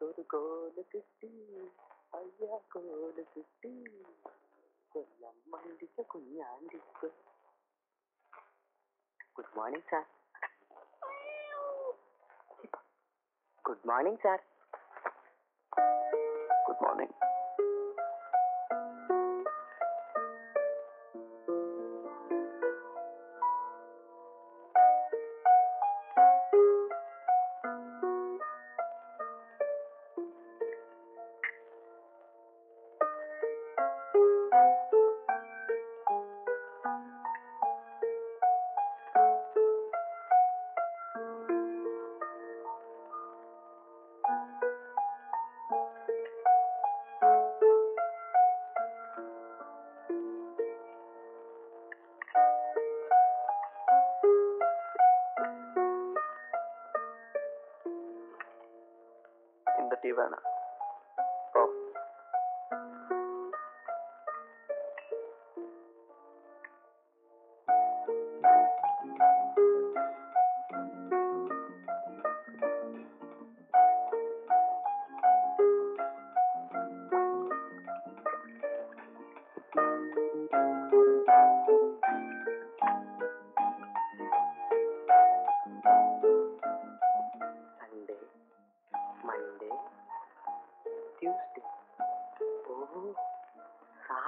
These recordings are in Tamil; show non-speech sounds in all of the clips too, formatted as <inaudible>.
ஒரு கோலு கிட்டி ஐயா கோலு கிட்டி കൊല്ലമ്മണ്ടിക്ക് കുഞ്ഞാണ്ടിക്ക് good morning sir good morning sir good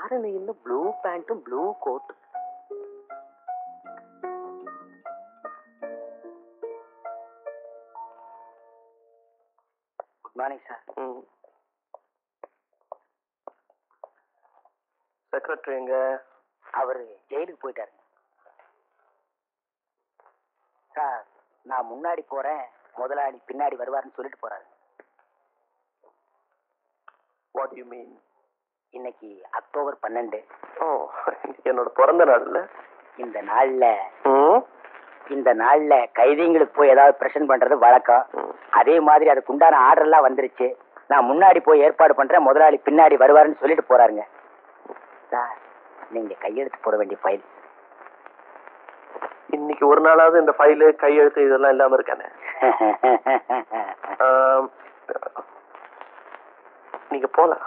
தாரணையில் blue பேண்ட்டும் blue coat morning sir secretary எங்க? அவரு ஜெயிலுக்கு போயிட்டாரு. சார் நான் முன்னாடி போறேன். முதலாளி பின்னாடி வருவார்னு சொல்லிட்டு போறாரு. வாட் யூ மீன் இன்னைக்கு அக்டோபர் பன்னெண்டு. ஓ என்னோட பிறந்த நாள் இல்ல இந்த நாள்ல இந்த நாள்ல கைதிங்களுக்கு போய் ஏதாவது பிரசன்ட் பண்றது வழக்கம். அதே மாதிரி அதுக்கு உண்டான ஆர்டர் எல்லாம் வந்துருச்சு. நான் முன்னாடி போய் ஏற்பாடு பண்றேன் முதலாளி பின்னாடி வருவாருன்னு சொல்லிட்டு போறாருங்க. சார் நீங்க கையெழுத்து போட வேண்டிய ஃபைல் இன்னைக்கு ஒரு நாளாவது இந்த ஃபைலு கையெழுத்து இதெல்லாம் இல்லாம இருக்கானே? <laughs> நீங்க போலாம்.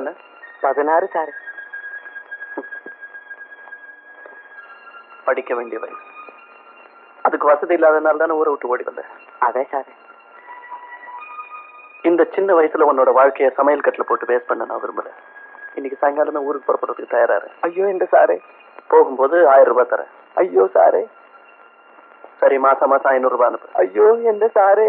என்ன பதினாறு சார் படிக்க வேண்டிய அதுக்கு வசதி இல்லாதனால தானே ஊரை விட்டு ஓடி வந்தேன். அதே சார் இந்த சின்ன வயசுல உன்னோட வாழ்க்கைய சமையல் கட்டுல போட்டு வேஸ்ட் பண்ண நான் விரும்பல. இன்னைக்கு சாயங்காலமே ஊருக்கு புறப்படுறதுக்கு தயாராரு. ஐயோ இந்த சாரே போகும்போது ஆயிரம் ரூபாய் தரேன். ஐயோ சாரே சரி மாசம் மாசம் ஐநூறு ரூபாய் அனுப்பு. ஐயோ எந்த சாரே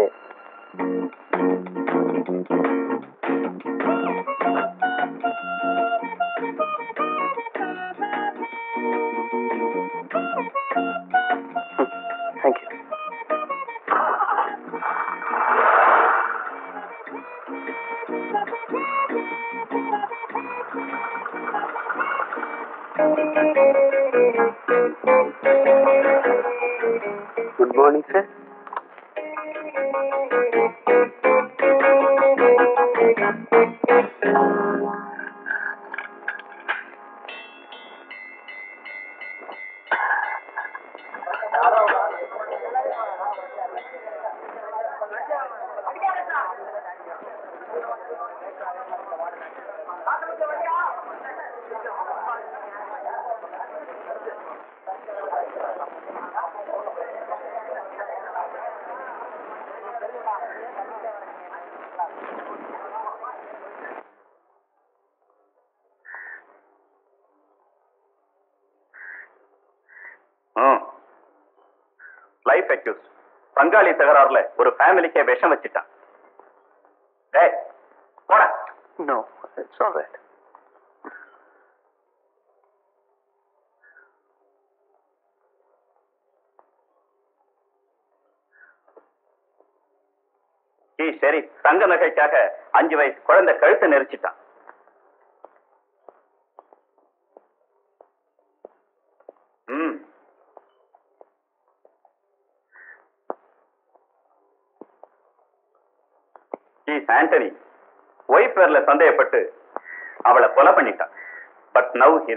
அஞ்சு வயசு குழந்தை கழுத்தை நெரிச்சிட்டான். ம். ஆண்டனி ஒய்ஃப் பேர்ல சந்தேகப்பட்டு அவளை கொலை பண்ணிட்டான். But now he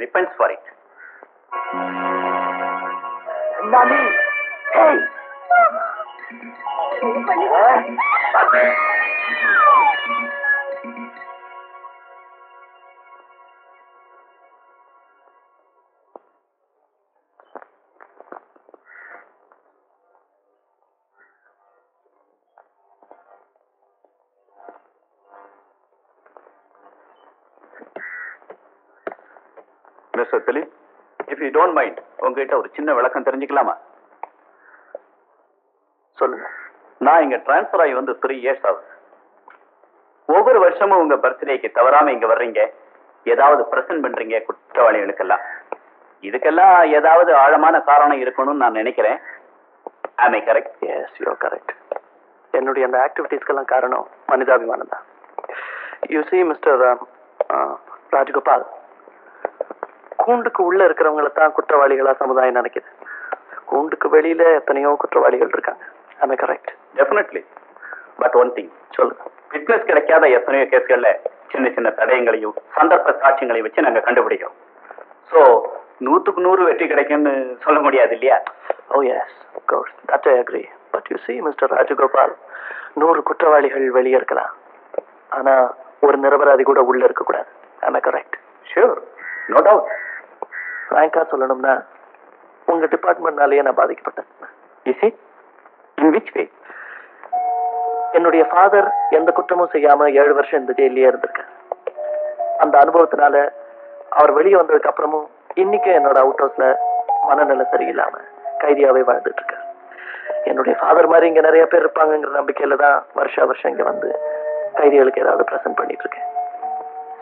Mister Dilip if you don't mind உங்ககிட்ட ஒரு சின்ன விளக்கம் தெரிஞ்சுக்கலாமா? சொல்லுங்க நான் இங்க டிரான்ஸ்ஃபர் ஆகி வந்து த்ரீ இயர்ஸ் ஆகுது. ஒவ்வொரு வருஷமும் உங்க பர்த்டேக்கு தவறாம இங்க வர்றீங்க. ஏதாவது பிரசன்ட் பண்றீங்க குற்றவாளிகளுக்கெல்லாம். இதுக்கெல்லாம் ஏதாவது ஆழமான காரணம் இருக்கணும்னு நான் நினைக்கிறேன். ஆமை கரெக்ட் எஸ் யூ கரெக்ட் என்னுடைய அந்த ஆக்டிவிட்டீஸ்க்கெல்லாம் காரணம் மனிதாபிமானம் தான். யூ சி மிஸ்டர் ராஜகோபால் கூண்டுக்கு உள்ள இருக்கிறவங்கள தான் குற்றவாளிகளா சமுதாயம் நினைக்குது. கூண்டுக்கு வெளியில எத்தனையோ குற்றவாளிகள் இருக்காங்க. ஆமே correct definitely but one thing சொல்லுங்க ஃபிட்னஸ் கிடைக்காத எத்தனையோ கேஸ்கள்ல சின்ன சின்ன தடயங்களையும் சந்தர்ப்ப சாட்சியங்களையும் வச்சு நாங்க கண்டுபிடிக்கிறோம். சோ நூத்துக்கு நூறு வெற்றி கிடைக்கும்னு சொல்ல முடியாது இல்லையா? ஓ yes course that I agree but you see Mister Rajagopal நூறு குற்றவாளிகள் வெளியே இருக்கலாம். ஆனா ஒரு நிரபராதி கூட உள்ள இருக்கக்கூடாது. ஆமே கரெக்ட் ஷூர் நோ டவுட் ஃப்ராங்கா சொல்லணும்னா உங்க டிபார்ட்மெண்ட்னாலேயே நான் பாதிக்கப்பட்டேன். Is it in which way என்னுடைய ஃபாதர் எந்த குற்றமும் செய்யாம ஏழு வருஷம் இந்த ஜெயிலே இருந்திருக்கார். அந்த அனுபவத்தினால அவர் வெளியே வந்ததுக்கு அப்புறமும் இன்னைக்கும் என்னோட அவுட் ஹவுஸ்ல மனநிலை சரியில்லாம கைதியாவே வாழ்ந்துட்டு இருக்கார் என்னுடைய ஃபாதர் மாதிரி இங்க நிறைய பேர் இருப்பாங்கங்கிற நம்பிக்கையில தான் வருஷா வருஷம் இங்க வந்து கைதிகளுக்கு ஏதாவது ப்ரெசென்ட் பண்ணிட்டு இருக்கேன்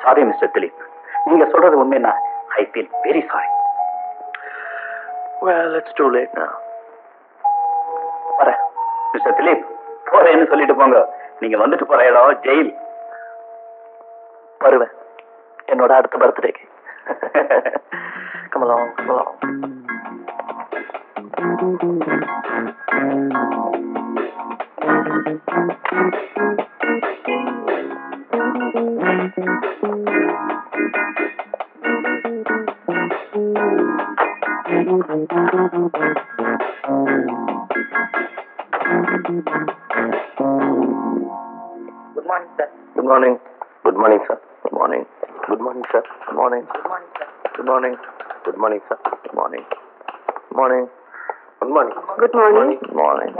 சாரி மிஸ்டர் திலீப் நீங்க சொல்றது உண்மைன்னா I feel very sorry well it's too late now. வரேன். மிஸ்டர் திலீப் போறேன்னு சொல்லிட்டு போங்க. நீங்க வந்துட்டு போற இடம் ஜெயில். வருவேன். என்னோட அடுத்த பர்த்டேக்கு. <laughs> Kamalam Kamalam good morning sir good morning good morning sir good morning good morning sir good morning good morning good morning good morning sir good morning morning good morning good morning good morning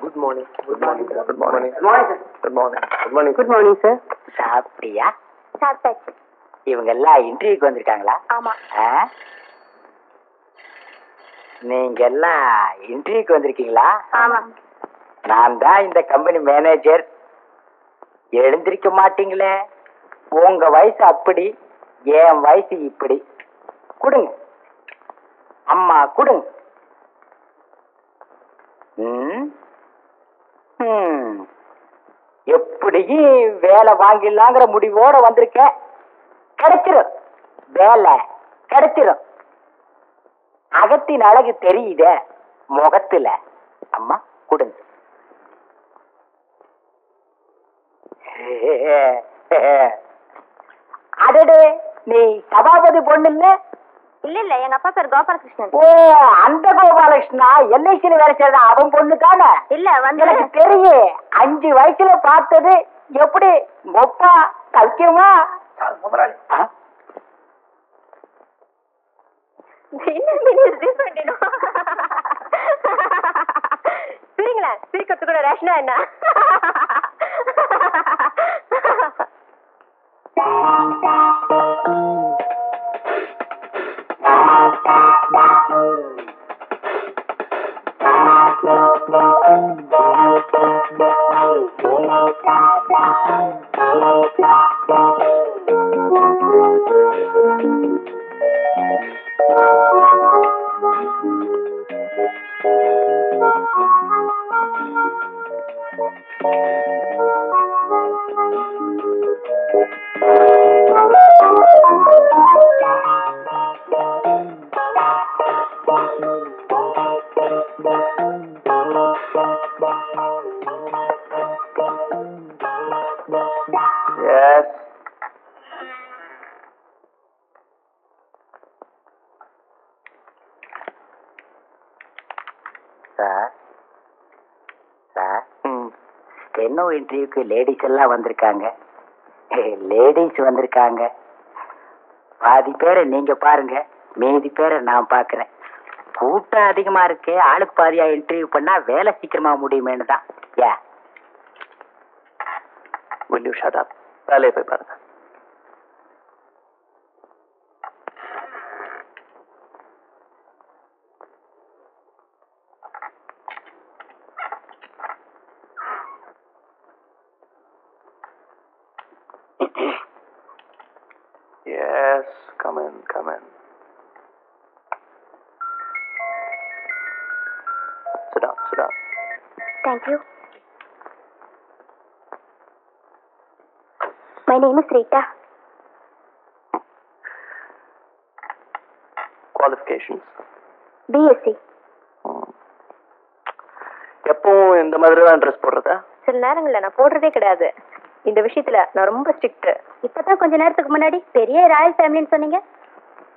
good morning good morning good morning good morning sir good morning good morning good morning sir சாப்பிட்டியா சாப்பிட்டாச்சு இவங்க எல்லாம் இன்டர்வியூக்கு வந்திருக்காங்களா ஆமா? நீங்க எல்லாம் இன்டர்வியூக்கு வந்திருக்கீங்களா நான் தான் இந்த கம்பெனி மேனேஜர் எழுந்திருக்க மாட்டீங்களே? உங்க வயசு அப்படி என் வயசு இப்படி. கொடுங்க. அம்மா கொடுங்க. எப்படியும் வேலை வாங்கிடலாங்கிற முடிவோட வந்திருக்கேன் கிடைச்சிரும். வேலை கிடைச்சிரும். அகத்தின் அழகு தெரியுதே? முகத்துல. அம்மா கொடுங்க. அடடே நீ சபாபதி பொண்ணு இல்ல இல்ல இல்ல எங்க அப்பா பேர் கோபாலகிருஷ்ணன். ஓ அந்த கோபாலகிருஷ்ணா எல்ஐசியில வேலை செய்யறதா? அவன் பொண்ணு தானே இல்ல வந்து எனக்கு தெரியும் அஞ்சு வயசுல பார்த்தது எப்படி? மொப்பா சௌக்கியமா ஆ? என்ன மினிஸ்ட்ரி பண்ணிடும் சரிங்களேன் சிரிக்கிறது கூட ரேஷனா என்ன எஸ் இன்டர்வியூக்கு லேடிஸ் எல்லாம் வந்திருக்காங்க. லேடிஸ் வந்திருக்காங்க. பாதி பேரை நீங்க பாருங்க. மீதி பேரை நான் பாக்குறேன். கூட்டம் அதிகமா இருக்கு. ஆளுக்கு பாதியா இன்டர்வியூ பண்ணா வேலை சீக்கிரமா முடியுமேனு தான். ஏ will வேலையை போய் பாருங்க. மாதிரி தான் ட்ரெஸ் போடுறதா? சில நேரங்கள்ல நான் போடுறதே கிடையாது. இந்த விஷயத்துல நான் ரொம்ப ஸ்ட்ரிக்ட் இப்பதான் கொஞ்ச நேரத்துக்கு முன்னாடி பெரிய ராயல் ஃபேமிலின்னு சொன்னீங்க.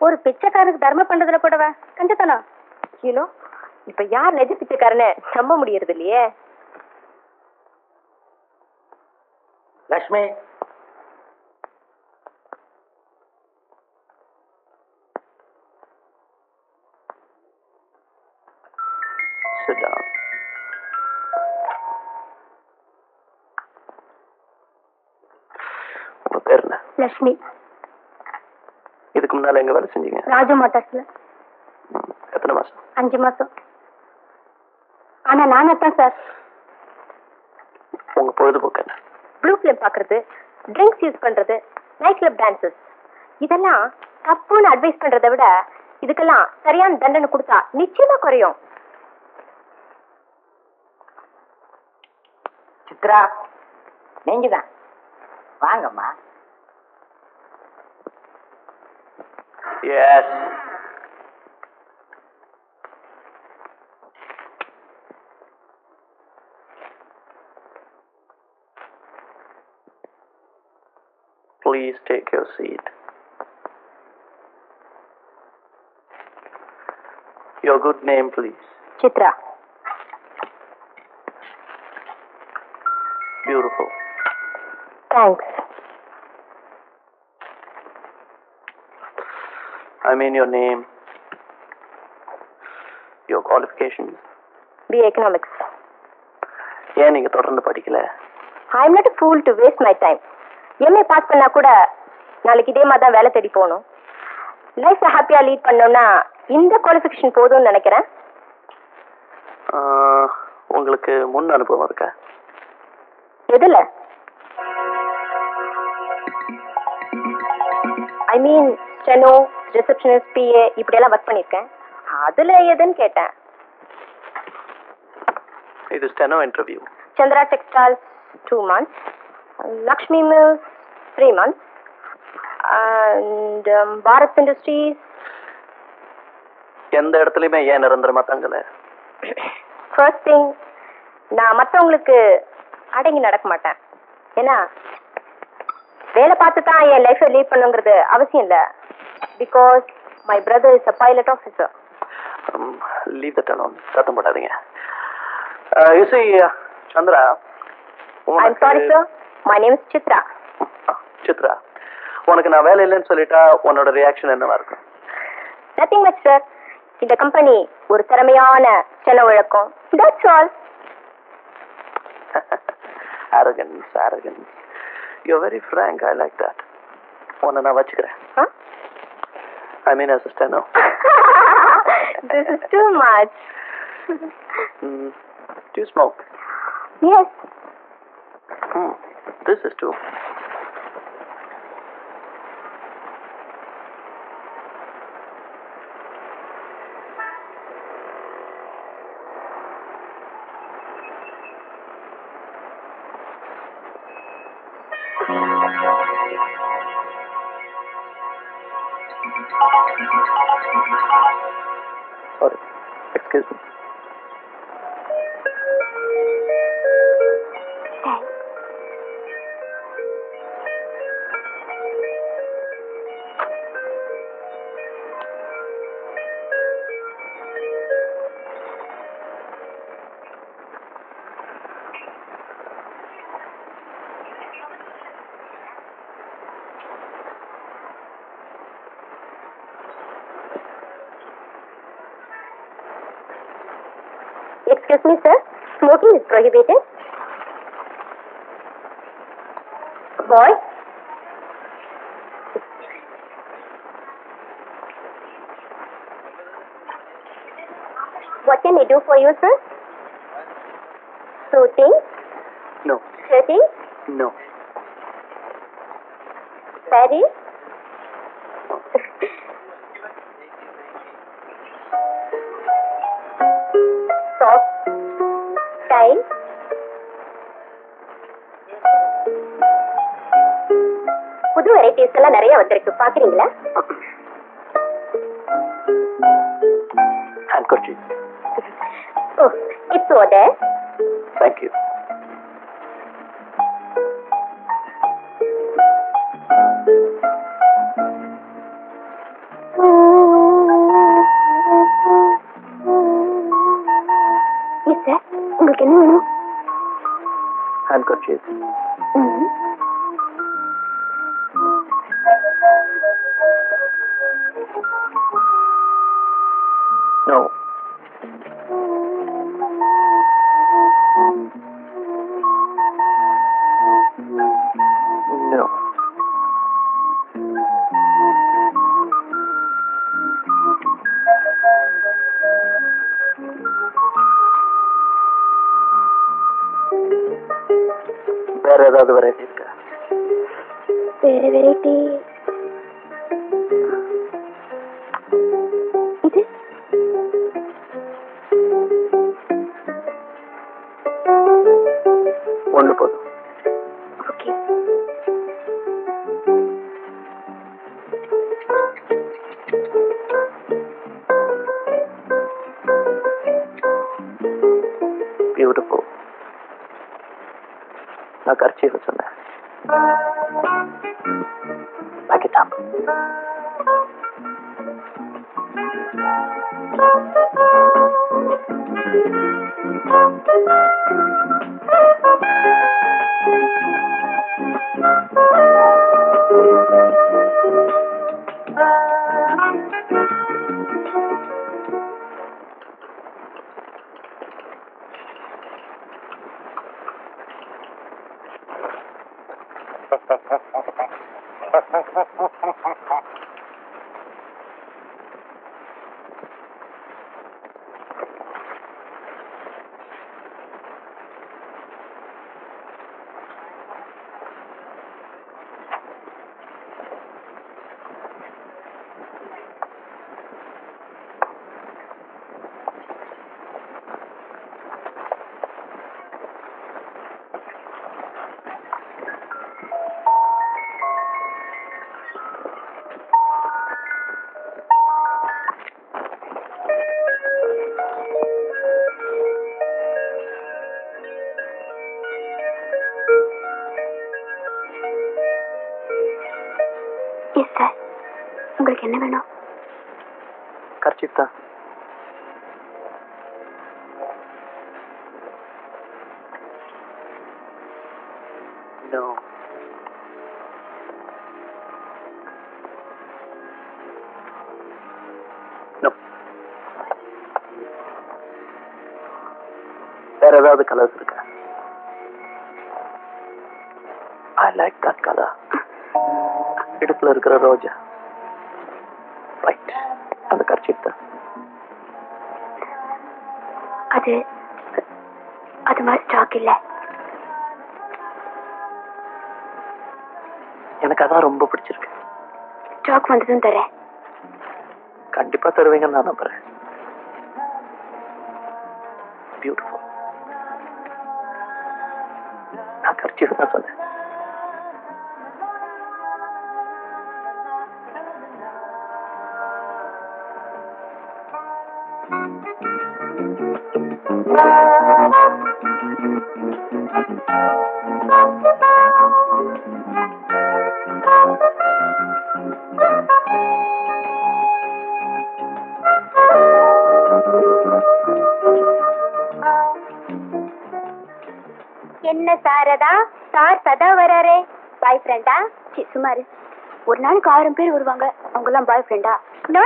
ஒரு பிச்சைக்காரனுக்கு தர்மம் பண்றதுல கூடவா கண்டுத்தனம் யூனோ இப்ப யார் நெஜ பிச்சைக்காரன்னு நம்ப முடியறது இல்லையே லக்ஷ்மி லட்சுமி இதுக்கு முன்னால எங்க வேலை செஞ்சீங்க? ராஜு மோட்டார்ஸ்ல. எத்தனை மாசம்? அஞ்சு மாசம். ஆனா நாங்க தான் சார். உங்க பொழுதுபோக்கு என்ன? ப்ளூ ஃபிலிம் பாக்குறது ட்ரிங்க்ஸ் யூஸ் பண்றது நைட் கிளப் டான்சஸ் இதெல்லாம் தப்புன்னு அட்வைஸ் பண்றதை விட இதுக்கெல்லாம் சரியான தண்டனை கொடுத்தா நிச்சயமா குறையும். சித்ரா நீங்க தான் வாங்கம்மா. Yes. Please take your seat. Your good name, please. Chitra. Beautiful. Thanks. I mean your name, your qualifications. B economics ஏன் நீங்க தொடர்ந்து படிக்கல? I am not fool to waste my time MA pass பண்ணா கூட நாளைக்கு இதே மாதிரி தான் வேலை தேடி போகணும். லைஃப் ஹாப்பியா லீட் பண்ணோம்னா இந்த குவாலிஃபிகேஷன் போதும்னு நினைக்கிறேன். ஆஹ், உங்களுக்கு முன் அனுபவம் இருக்கா? எதுல? I mean steno receptionist PA இப்படியெல்லாம் ஒர்க் பண்ணியிருக்கேன். அதுல எதுன்னு கேட்டேன். இது steno interview Chandra textiles two months Lakshmi mills three months and Bharat industries எந்த இடத்துலயுமே ஏன் நிரந்தரமா தங்கல? ஃபர்ஸ்ட் திங் நான் மற்றவங்களுக்கு அடங்கி நடக்க மாட்டேன். ஏன்னா வேலை பார்த்து தான் என் லைஃப்பை லீட் பண்ணுங்கிறது அவசியம் இல்லை. Because my brother is a pilot officer leave that alone சத்தம் போடாதீங்க. You see Chandra I'm sorry sir my name is Chitra Chitra உனக்கு நான் வேலை இல்லைன்னு சொல்லிட்டா உன்னோட ரியாக்ஷன் என்னவா இருக்கும்? நத்திங் மச் சார் இந்த கம்பெனி ஒரு திறமையான செலவு இழக்கும் that's all <laughs> arrogance arrogance. You're very frank. I like that. உன்னை நான் வச்சுக்கிறேன். I'm in a steno. <laughs> this is too much. mm. Do you smoke? Yes. Mm. This is too. You, sir? ஏதாவது கலர்ஸ் இருக்கா. ஐ லைக் தட் கலர் இடுப்புல இருக்கிற ரோஜா. ரைட் அந்த கர்ச்சிப் தான் அது அது மாதிரி ஸ்டாக் இல்ல. எனக்கு அதான் ரொம்ப பிடிச்சிருக்கு. ஸ்டாக் வந்ததும் தரேன். கண்டிப்பா தருவீங்கன்னு நான் நம்புறேன். சுமாரு ஒரு நாளைக்கு ஆயிரம் பேர் வருவாங்க. அவங்க எல்லாம் பாய் ஃப்ரெண்டா நோ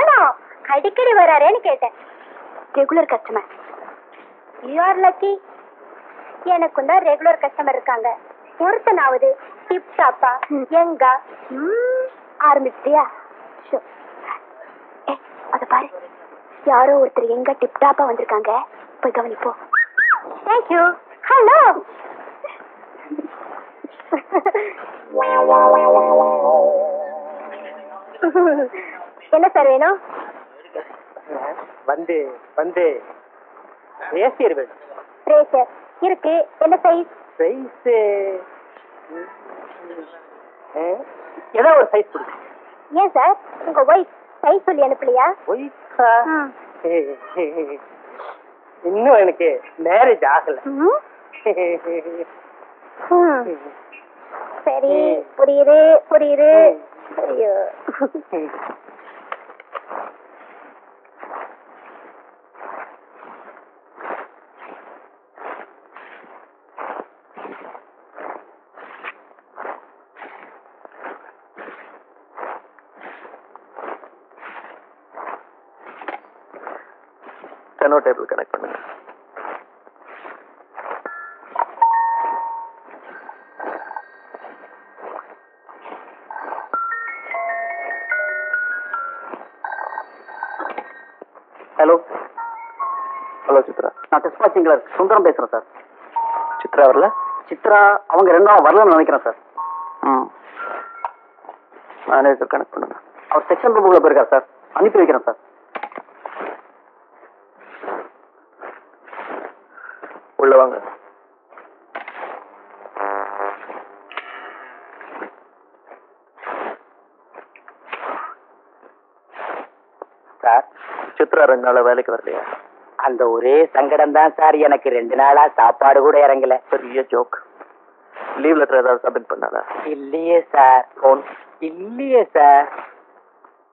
அடிக்கடி வராரேன்னு கேட்டேன். Regular customer you are lucky எனக்கும் தான் ரெகுலர் கஸ்டமர் இருக்காங்க. ஒருத்தனாவது டிப் டாப்பா எங்கா ஆரம்பிச்சிட்டியா? அத பாரு. யாரோ ஒருத்தர் எங்க டிப் டாப்பா வந்திருக்காங்க. போய் கவனிப்போ. தேங்க்யூ ஹலோ <laughs> என்ன சார் வேணும்? வந்து வந்து. ஏசியர் வேணும். ரேசர் இருக்கு. என்ன சைஸ் சைஸ் ஏதோ ஒரு சைஸ் கொடுங்க. ஏன் சார்? உங்க ஒய்ஃப் சைஸ் சொல்லி அனுப்பலையா? ஒய்ஃபா. இன்னும் எனக்கு மேரேஜ் ஆகல. சரி புரியுது புரியுது ஐயோ. <laughs> ஹலோ. ஹலோ சித்ரா. நான் டிஸ்பாச்சிங்களர் சுந்தரம் பேசுறேன் சார். சித்ரா வரல? சித்ரா அவங்க ரெண்டும் வரலன்னு நினைக்கிறேன் சார். ம் மேனேஜர் கனெக்ட் பண்ணுங்க அவர் செக்ஷன் ரூமுக்குள்ள போயிருக்கார் சார். அனுப்பி வைக்கிறேன் சார் உள்ள வாங்க சார் சித்ரா ரெண்டு நாளா வேலைக்கு வரலையா? அந்த ஒரே சங்கடம் தான் சார் எனக்கு ரெண்டு நாளா சாப்பாடு கூட இறங்கல. பெரிய ஜோக் லீவ் லெட்டர் ஏதாவது சப்மிட் பண்ணாதா இல்லையே சார் ஃபோன் இல்லையே சார்.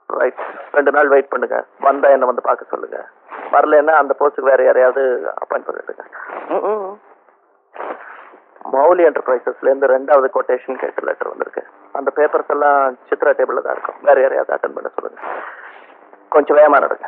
ரைட் ரெண்டு நாள் வெயிட் பண்ணுங்க. வந்தா என்ன வந்து பார்க்க சொல்லுங்க. வரலன்னா அந்த போஸ்ட்டுக்கு வேற யாரையாவது அப்பாயிண்ட் பண்ணிடுங்க. மௌலி என்டர்பிரைசஸ்ல இருந்து ரெண்டாவது கொட்டேஷன் கேட்டு லெட்டர் வந்திருக்கு. அந்த பேப்பர்ஸ் எல்லாம் சித்ரா டேபிள்ல தான் இருக்கும். வேற யாரையாவது அட்டன் பண்ண சொல்லுங்க. கொஞ்சம் வேகமா நடங்க.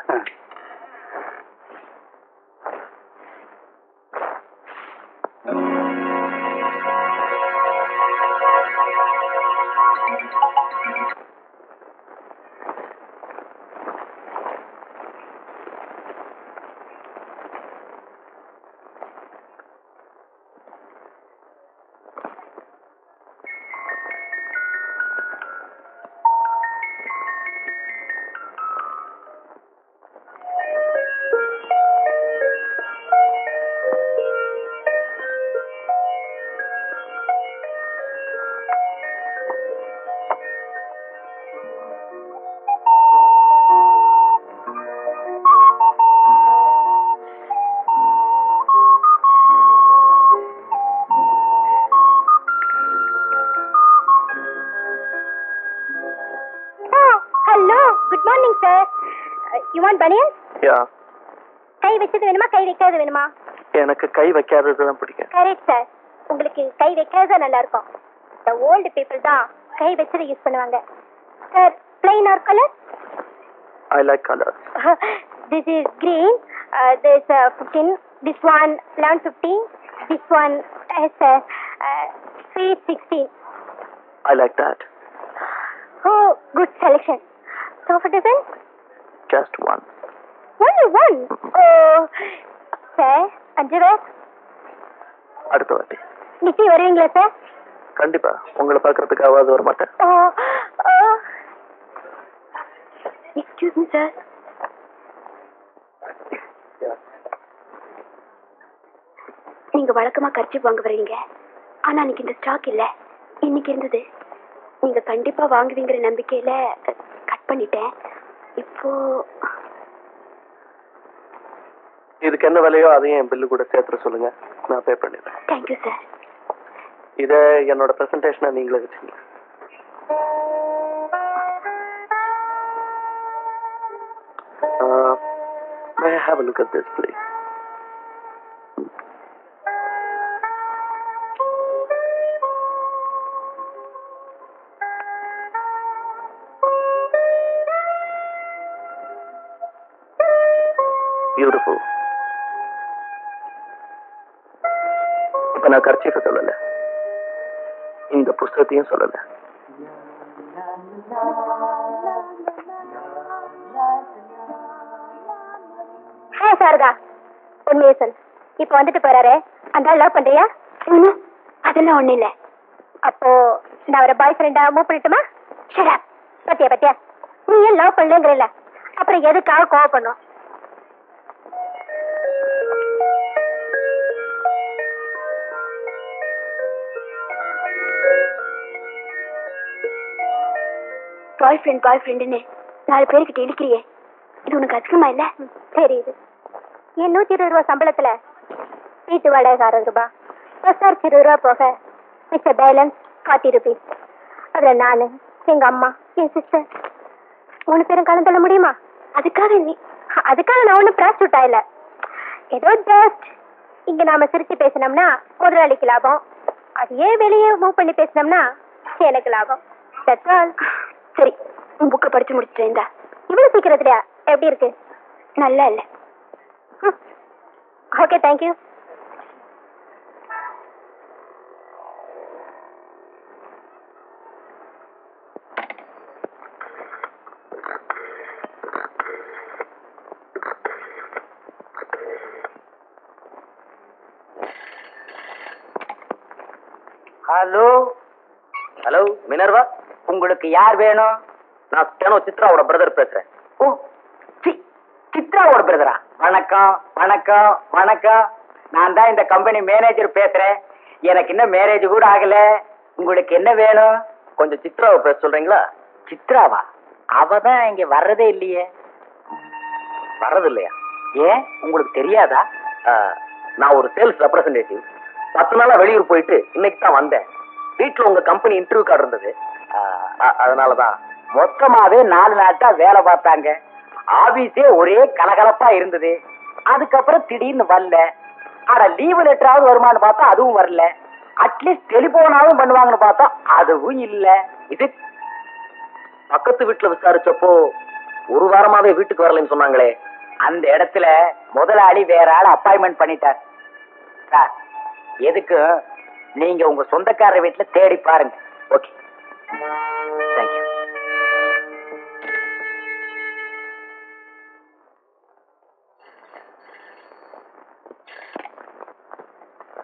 வேணுமா கை வைக்காதது வேணுமா எனக்கு கை வைக்காதது தான் பிடிக்கும் கரெக்ட் சார் உங்களுக்கு கை வைக்காத நல்லா இருக்கும் இந்த ஓல்டு பீப்புள் தான் கை வச்சதை யூஸ் பண்ணுவாங்க sir plain or colour I like colours <laughs> this is green uh, this uh, 15 this one 1150 this one is uh, uh, 316 I like that oh good selection sofa design just one only one oh sir அஞ்சு பேர் அடுத்த வாட்டி. நிச்சயம் வருவீங்களா சார்? கண்டிப்பா. உங்களை பார்க்கறதுக்காவது வர மாட்டேன் எக்ஸ்கியூஸ் மீ சார் நீங்க வழக்கமா கர்ச்சி வாங்க வர்றீங்க ஆனா அன்னைக்கு இந்த ஸ்டாக் இல்ல. இன்னைக்கு இருந்தது. நீங்க கண்டிப்பா வாங்குவீங்கிற நம்பிக்கையில கட் பண்ணிட்டேன். இப்போ இதுக்கு என்ன விலையோ அதையும் என் பில்லு கூட சேர்த்துற சொல்லுங்க. நான் பே பண்ணிடுறேன். தேங்க்யூ சார் இதை என்னோட ப்ரெசன்டேஷனை நீங்களே வச்சுங்க may I have a look at this, please? புஸ்தகத்தையும் சொல்லல. ஹே சாரதா. உண்மையை சொல். இப்போ வந்துட்டு போறாரு. அந்த லவ் பண்றியா? அதெல்லாம் ஒண்ணு இல்ல. அப்போ நான் அவரை பாய் ஃப்ரெண்டா மூவ் பண்ணிட்டுமா? ஷட் அப் பத்தியா பத்தியா? நீ ஏன் லவ் பண்ணலங்கிறல அப்புறம் எதுக்காக கோவம் பண்ணும் பாய் ஃப்ரெண்ட் பாய் ஃப்ரெண்டுன்னு நாலு பேருக்கிட்ட இழுக்கிறியே. இது உனக்கு அதிகமா இல்ல? தெரியுது என் நூத்தி இருபது ரூபா சம்பளத்துல? வீட்டு வாடகை அறுபது ரூபாய் பஸ் இருபது ரூபா போக மிச்ச பேலன்ஸ் ஃபார்ட்டி ருபீஸ் அதுல நானு எங்க அம்மா என் சிஸ்டர் மூணு பேரும் கலந்துள்ள முடியுமா? அதுக்காக நீ அதுக்காக நான் ஒன்றும் ப்ராஸ்டியூட் ஆயில ஏதோ ஜஸ்ட் இங்க நாம சிரிச்சு பேசினோம்னா முதலாளிக்கு லாபம். அதையே வெளியே மூவ் பண்ணி பேசினோம்னா எனக்கு லாபம். That's all. சரி உன் புக்கை படிச்சு முடிச்சுட்டு இந்தா. இவ்வளவு சீக்கிரத்துலயா? எப்படி இருக்கு? நல்லா இல்ல. Okay thank you hello hello Minerva உங்களுக்கு யார் வேணும்? நான் ஸ்டெனோ சித்ராவோட பிரதர் பேசுறேன். ஓ சி- சித்ராவோட பிரதரா வணக்கம் வணக்கம் வணக்கம். நான் தான் இந்த கம்பெனி மேனேஜர் பேசுறேன். எனக்கு இன்னும் மேரேஜ் கூட ஆகல. உங்களுக்கு என்ன வேணும்? கொஞ்சம் சித்ராவை பேச சொல்றீங்களா? சித்ராவா? அவ தான் இங்க வர்றதே இல்லையே. வர்றது இல்லையா ஏன்? உங்களுக்கு தெரியாதா? நான் ஒரு சேல்ஸ் ரெப்ரசன்டேட்டிவ் பத்து நாளா வெளியூர் போயிட்டு இன்னைக்கு தான் வந்தேன். வீட்டுல உங்க கம்பெனி இன்டர்வியூ கார்டு இருந்தது. அதனாலதான். மொத்தமாவே நாலு நாட்டா வேலை பார்த்தாங்க. ஆபீஸே ஒரே கலகலப்பா இருந்தது. அதுக்கப்புறம் திடீர்னு வரல. ஆனா லீவு லெட்டராவது வருமானு பார்த்தா அதுவும் வரல. அட்லீஸ்ட் டெலிபோனாவும் பண்ணுவாங்கன்னு பார்த்தா அதுவும் இல்ல. இது பக்கத்து வீட்டுல விசாரிச்சப்போ ஒரு வாரமாவே வீட்டுக்கு வரலைன்னு சொன்னாங்களே. அந்த இடத்துல முதலாளி வேற ஆள் அப்பாயின்மெண்ட் பண்ணிட்டார். சார் எதுக்கு? நீங்க உங்க சொந்தக்காரர் வீட்டுல தேடி பாருங்க. ஓகே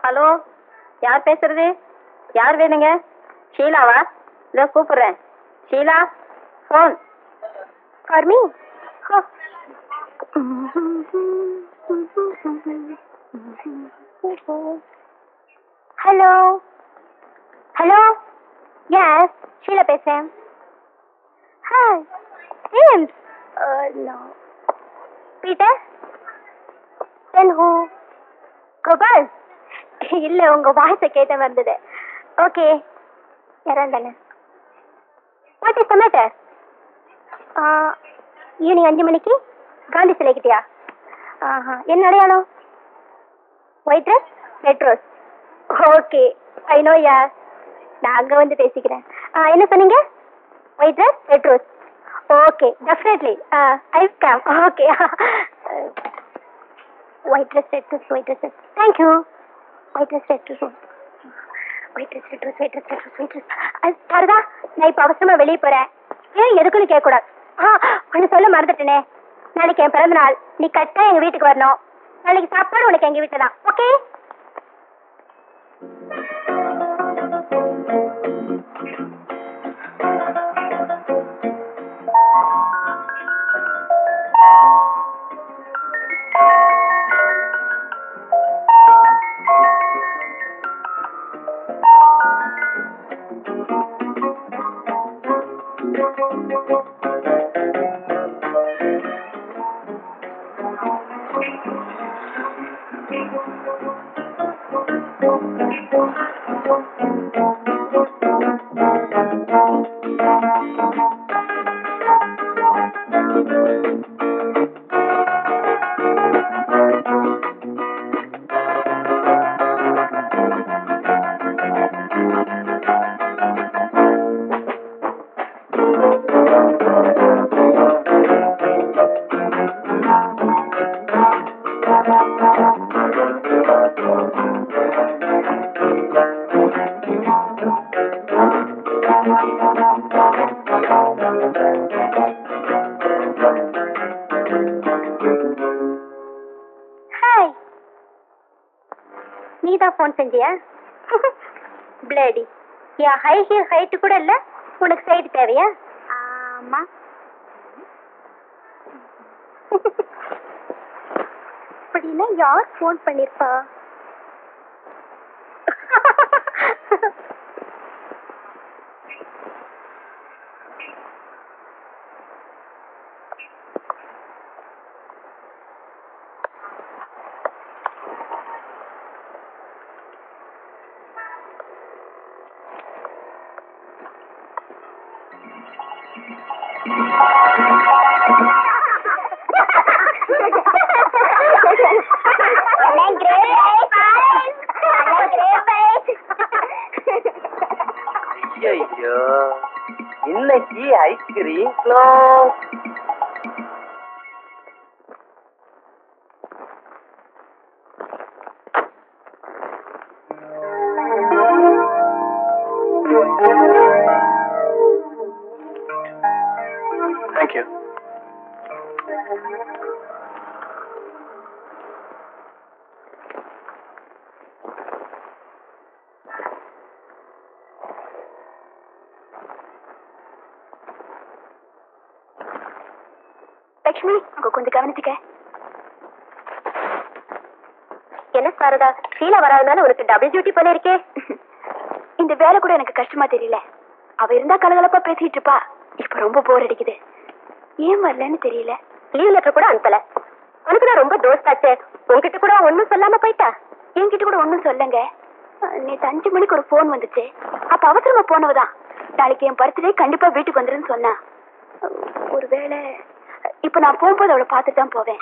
ஹலோ யார் பேசுறது? யார் வேணுங்க? ஷீலாவா? இதோ கூப்பிடுறேன். Sheela phone for me hello? Hello? Yes Sheela பேசுறேன் hi James no Peter then who Gopal இல்ல உங்க வாய்ஸ கேட்ட வந்தது. ஓகே யாரும் தானே what is the matter evening அஞ்சு மணிக்கு காந்தி சிலைக்கிட்டயா ஆஹா. என்ன அடையாளம்? White rose red rose okay I know யார் நான் அங்கே வந்து பேசிக்கிறேன். ஆ என்ன சொன்னீங்க? White dress red rose okay definitely I came okay white dress red rose white dress thank you white dress red rose white dress red rose white dress red rose white dress Sharada நான் இப்போ அவசரமாக வெளியே போகிறேன் ஏன் எதுக்குன்னு கேட்கக்கூடாது. ஆ ஒன்று சொல்ல மறந்துட்டேனே. நாளைக்கு என் பிறந்த நாள் நீ கரெக்டாக எங்கள் வீட்டுக்கு வரணும். நாளைக்கு சாப்பாடு உனக்கு எங்கள் வீட்டில் தான் ஓகே ஷீலா உனக்கு டபுள் டியூட்டி போல இருக்கே இந்த வேலை கூட எனக்கு கஷ்டமா தெரியல. அவ இருந்தா கலகலப்பா பேசிட்டு இருப்பா. இப்ப ரொம்ப போர் அடிக்குது. ஏன் வரலன்னு தெரியல. லீவ் லெட்டர் கூட அனுப்பல. உனக்கு நான் ரொம்ப தோஸ்தாச்சே உங்ககிட்ட கூட ஒன்னும் சொல்லாம போயிட்டா? என்கிட்ட கூட ஒன்னும் சொல்லுங்க. நேற்று அஞ்சு மணிக்கு ஒரு போன் வந்துச்சு. அப்ப அவசரமா போனவதான் நாளைக்கு என் பர்த்டே கண்டிப்பா வீட்டுக்கு வந்துருன்னு சொன்னா. ஒருவேளை இப்ப நான் போகும்போது அவளை பார்த்துட்டு தான் போவேன்.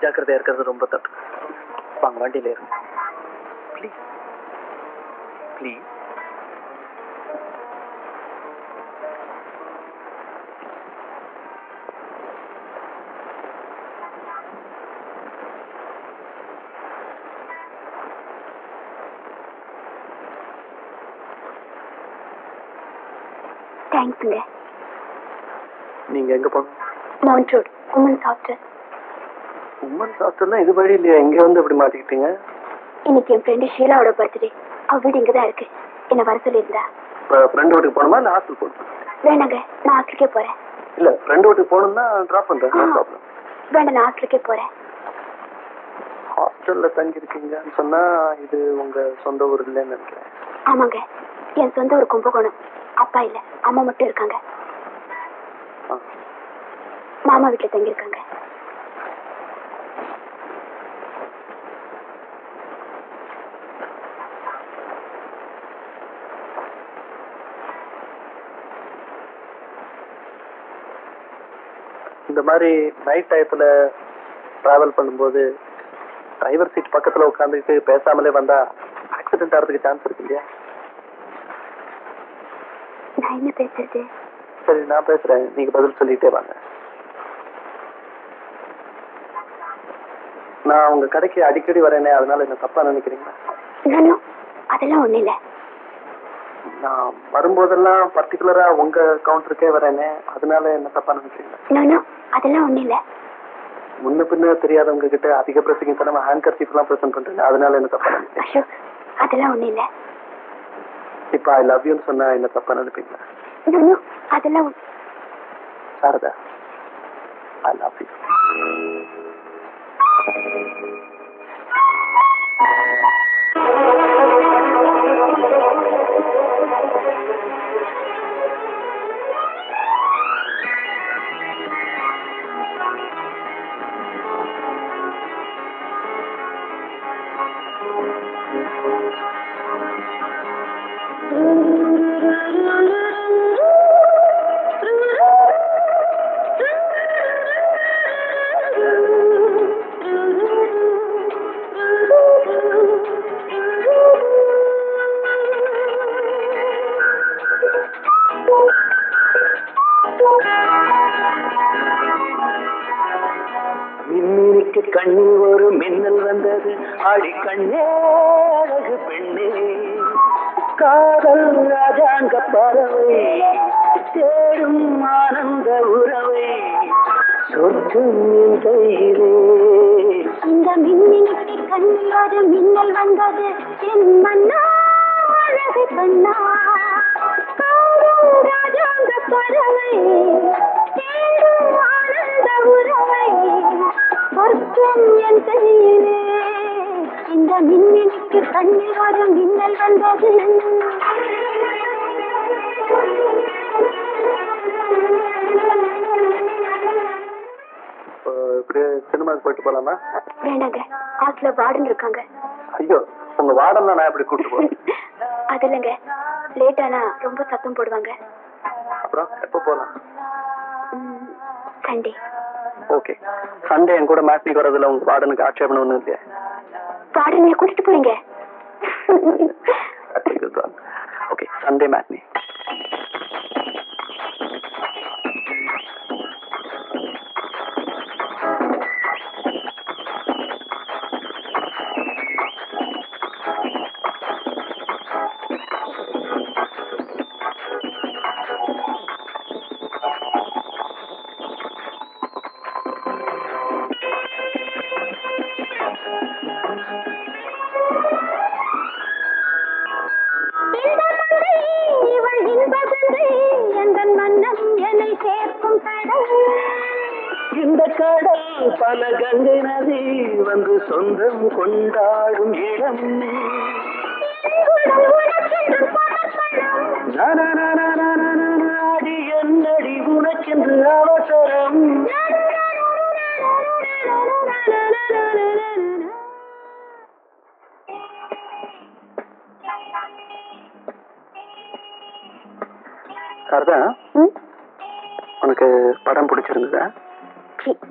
அஜாக்கிரதையா இருக்கிறது ரொம்ப தப்பு. வாங்க வண்டியில இருங்க ப்ளீஸ் ப்ளீஸ் தேங்க்ஸுங்க நீங்க எங்க போகணும்? மவுண்ட் ரோட் உமன்ஸ் ஹாஸ்டல் ஹாஸ்டல்னா இது வழி இல்லையா? இங்க வந்து இப்படி மாட்டிக்கிட்டீங்க? இன்னைக்கு என் ஃப்ரெண்டு ஷீலாவோட பர்த்டே அவ வீடு இங்க தான் இருக்கு. என்ன வர சொல்லியிருந்தா. ஃப்ரெண்ட் வீட்டுக்கு போகணுமா? இல்ல ஹாஸ்டல் போகணுமா? வேணாங்க நான் ஹாஸ்டலுக்கே போறேன். இல்ல ஃப்ரெண்ட் வீட்டுக்கு போகணும்னா ட்ராப் பண்றேன் நோ ப்ராப்ளம் வேண்டாம் நான் ஹாஸ்டலுக்கே போறேன். ஹாஸ்டல்ல தங்கி இருக்கீங்கன்னு சொன்னா இது உங்க சொந்த ஊர் இல்லைன்னு நினைக்கிறேன். ஆமாங்க என் சொந்த ஒரு கும்பகோணம். அப்பா இல்ல அம்மா மட்டும் இருக்காங்க. மாமா வீட்டுல தங்கி இருக்காங்க இந்த மாதிரி நைட் டயத்துல டிராவல் பண்ணும்போது டிரைவர் சீட் பக்கத்துல உட்காந்துக்கிட்டு பேசாமலே வந்தா ஆக்சிடென்ட் ஆகிறதுக்கு சான்ஸ் இருக்கு இல்லையா? நான் என்ன பேசுறது? சரி நான் பேசுறேன். நீங்க பதில் சொல்லிட்டே வாங்க. நான் உங்க கடைக்கு அடிக்கடி வரேனே அதனால என்ன தப்பா நினைக்கிறீங்களா? நானோ அதெல்லாம் ஒண்ணு இல்ல. நான் வரும்போதெல்லாம் பர்டிகுலரா உங்க கவுண்டருக்கே வரேனே அதனால என்ன தப்பா நினைக்கிறீங்களா? நானோ அதெல்லாம் ஒண்ணு இல்ல. முன்ன பின்ன தெரியாதவங்க கிட்ட அதிக பிரசங்கித்தனமா ஹேண்ட் கர்ச்சீஃப் எல்லாம் பிரசன்ட் பண்றேன் அதனால என்ன தப்பா அசோக் அதெல்லாம் ஒண்ணு இல்ல. இப்ப ஐ லவ் யூன்னு சொன்னா என்ன தப்பா நினைப்பீங்களா? நானோ அதெல்லாம் சாரதா ஐ லவ் யூ மின்மினிக்கு கண் ஒரு மின்னல் வந்தது. ஆடி கண்ணே அழகு பெண்ணே. காதல் ராஜாங்க பறவை தேடும் ஆனந்த உறவை சொர்க்கம் என் கையிலே. இந்த மின்மினிக்கு கண்ணில் ஒரு மின்னல் வந்தது. என் மன்னா அழகு கண்ணா காதல் ராஜாங்க பறவை என் கையிலே. இந்த மின்மினிக்கு கண்ணில் ஒரு மின்னல் வந்தது. இப்போ இப்படியே சினிமாக்கு போயிட்டு போலாமா? வேண்டாங்க ஹாஸ்டல்ல வார்டன் இருக்காங்க. ஐயோ உங்க வார்டன் நான் எப்படி கூட்டு போறேன் <laughs> அது இல்லைங்க லேட் ஆனா ரொம்ப சத்தம் போடுவாங்க. அப்புறம் எப்போ போலாம்? சண்டே ஓகே சண்டே என் கூட மேட்னிக் வரதுல உங்க வார்டனுக்கு ஆட்சேபணம் ஒன்றும் இல்லையா? வார்டனை கூட்டிட்டு போறீங்க. ஓகே சண்டே மேட்னி கடல் பல கங்கை நதி வந்து சொந்தம் கொண்டாடும் இடம் அடி என்னடி உனக்கென்று அவசரம் சாரதா உனக்கு படம் பிடிச்சிருந்ததா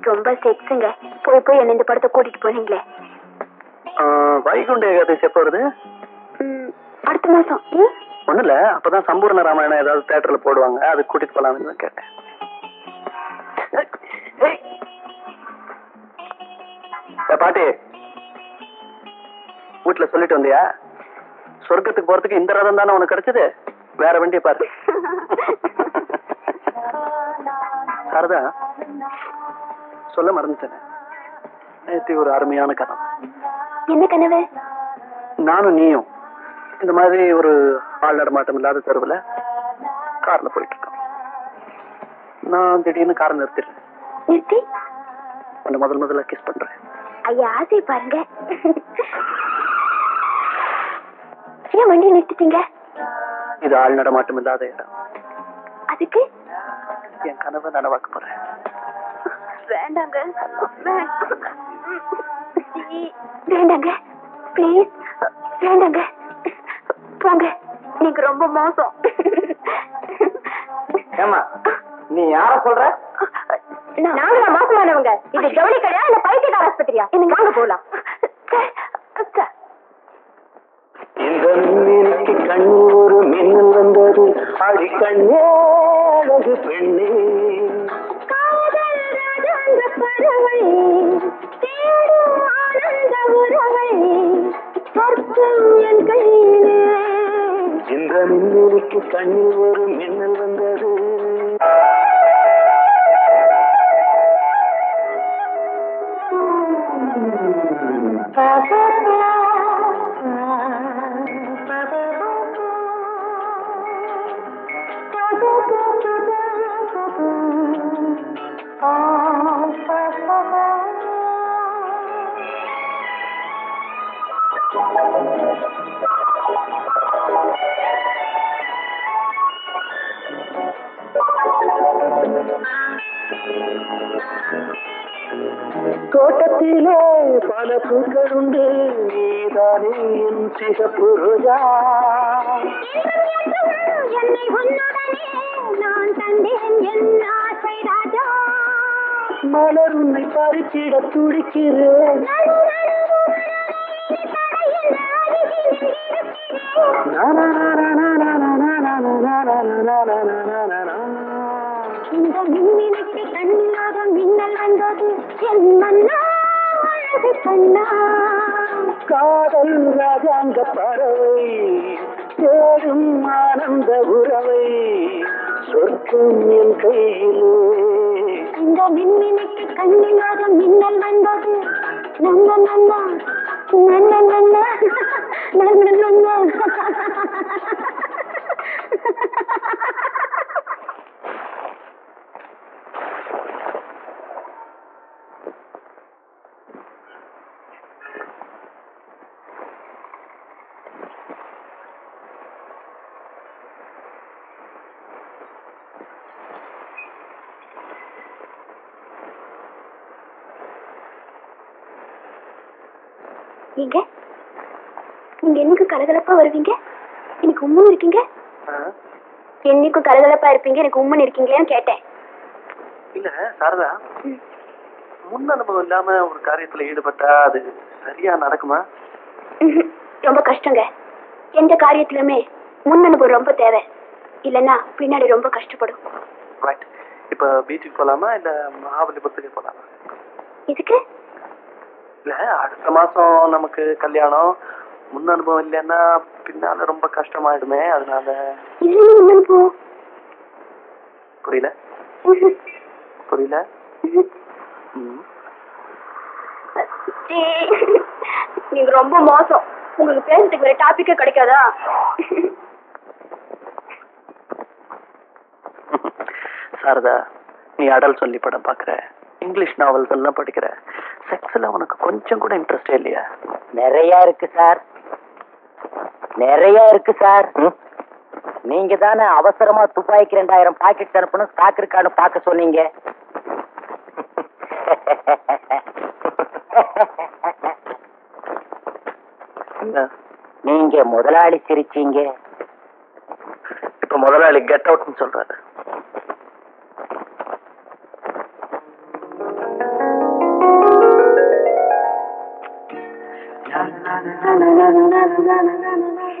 ரொம்ப செக்ஸுங்க. போய் போய் என்ன இந்த படத்தை கூட்டிட்டு போனீங்களே. வைகுண்ட ஏகாதசி எப்போ வருது? அடுத்த மாசம். ஏன் ஒண்ணும் இல்ல அப்பதான் சம்பூர்ண ராமாயணம் ஏதாவது தியேட்டர்ல போடுவாங்க. அது கூட்டிட்டு போலாம்னு கேட்டேன். பாட்டி. வீட்டுல சொல்லிட்டு வந்தியா? சொர்க்கத்துக்கு போறதுக்கு இந்த ரதம் தானே உனக்கு கிடைச்சது? வேற வண்டியை பாரு. <laughs> சாரதா சொல்ல மறந்துட்டேன். நேத்தி ஒரு அருமையான கதை. என்ன கனவு? நானும் நீயும் இந்த மாதிரி ஒரு ஆள் நடமாட்டம் இல்லாத தெருவுல கார்ல போயிட்டு இருக்கோம் நான் திடீர்னு காரை நிறுத்திடுறேன். நிறுத்தி? உன்னை முதல் முதல்ல கிஸ் பண்றேன். ஐயா ஆசை பாருங்க. ஏன் வண்டி நிறுத்திட்டீங்க? இது ஆள் நடமாட்டம் இல்லாத இடம். அதுக்கு? என் கனவை நனவாக்க போறேன் வேண்டாங்க. வேண்டாங்க. ப்ளீஸ். வேண்டாங்க. போங்க. நீங்க ரொம்ப மோசம். ஏமா நீ யார சொல்ற? நாங்களா மோசமானவங்க. இது ஜவுளி கடையா இல்ல பைத்தியக்கார ஆஸ்பத்திரியா? வாங்க போலாம். இந்த மின்னிக்கு கண் ஒரு மின்னல் வந்தது. அடி கண்ணே அழகு பெண்ணே. இந்த மின்னிக்கு கண்ணில் ஒரு மின்னல் வந்தது. பறிச்சிட துடிக்கிறேன். இந்த மின்னினுக்கு கண்ணில்லாத மின்னல் வந்தது. என் மன்னா அழகு கண்ணா. காதல் ராஜாங்க பறவை தேடும் ஆனந்த உறவை சொர்க்கம் என் கையிலே. அந்த மின்னினுக்கு கண்ணில்லாத மின்னல் வந்தது. நன்ன நன்னா நன்ன நன்னா நன்ன நன்னா நீங்க நீங்க என்னைக்கு கலகலப்பா வருவீங்க? எனக்கு உம்மன் இருக்கீங்க? என்னைக்கும் கலகலப்பா இருப்பீங்க? எனக்கு உம்மன் இருக்கீங்களேன்னு கேட்டேன். இல்ல சாரதா. முன் அனுபவம் இல்லாம ஒரு காரியத்துல ஈடுபட்டா அது சரியா நடக்குமா. ரொம்ப கஷ்டங்க. எந்த காரியத்திலுமே முன் அனுபவம் ரொம்ப தேவை. இல்லைன்னா பின்னாடி ரொம்ப கஷ்டப்படும். ரைட் இப்ப பீச்சுக்கு போலாமா? இல்ல மகாபலிபுரத்துக்கு போலாமா? இதுக்கு இல்ல அடுத்த மாசம் நமக்கு கல்யாணம். முன் அனுபவம் இல்லைன்னா பின்னால ரொம்ப கஷ்டமாயிடுமே அதனால புரியல. புரியல. நீங்க ரொம்ப மோசம். உங்களுக்கு பேசுறதுக்கு வேற டாபிக்கே கிடைக்காதா? சாரதா நீ அடல் சொல்லி படம் பாக்குற இங்கிலீஷ் நாவல்ஸ் எல்லாம் படிக்கிற செக்ஸ்ல உனக்கு கொஞ்சம் கூட இன்ட்ரெஸ்டே இல்லையா? நிறைய இருக்கு சார். நிறைய இருக்கு சார். நீங்க தானே அவசரமா துப்பாய்க்கு ரெண்டாயிரம் பாக்கெட் அனுப்பணும் ஸ்டாக் இருக்கான்னு பார்க்க சொன்னீங்க? நீங்க முதலாளி சிரிச்சீங்க. இப்ப முதலாளி கெட் அவுட்னு சொல்றாரு. na na na na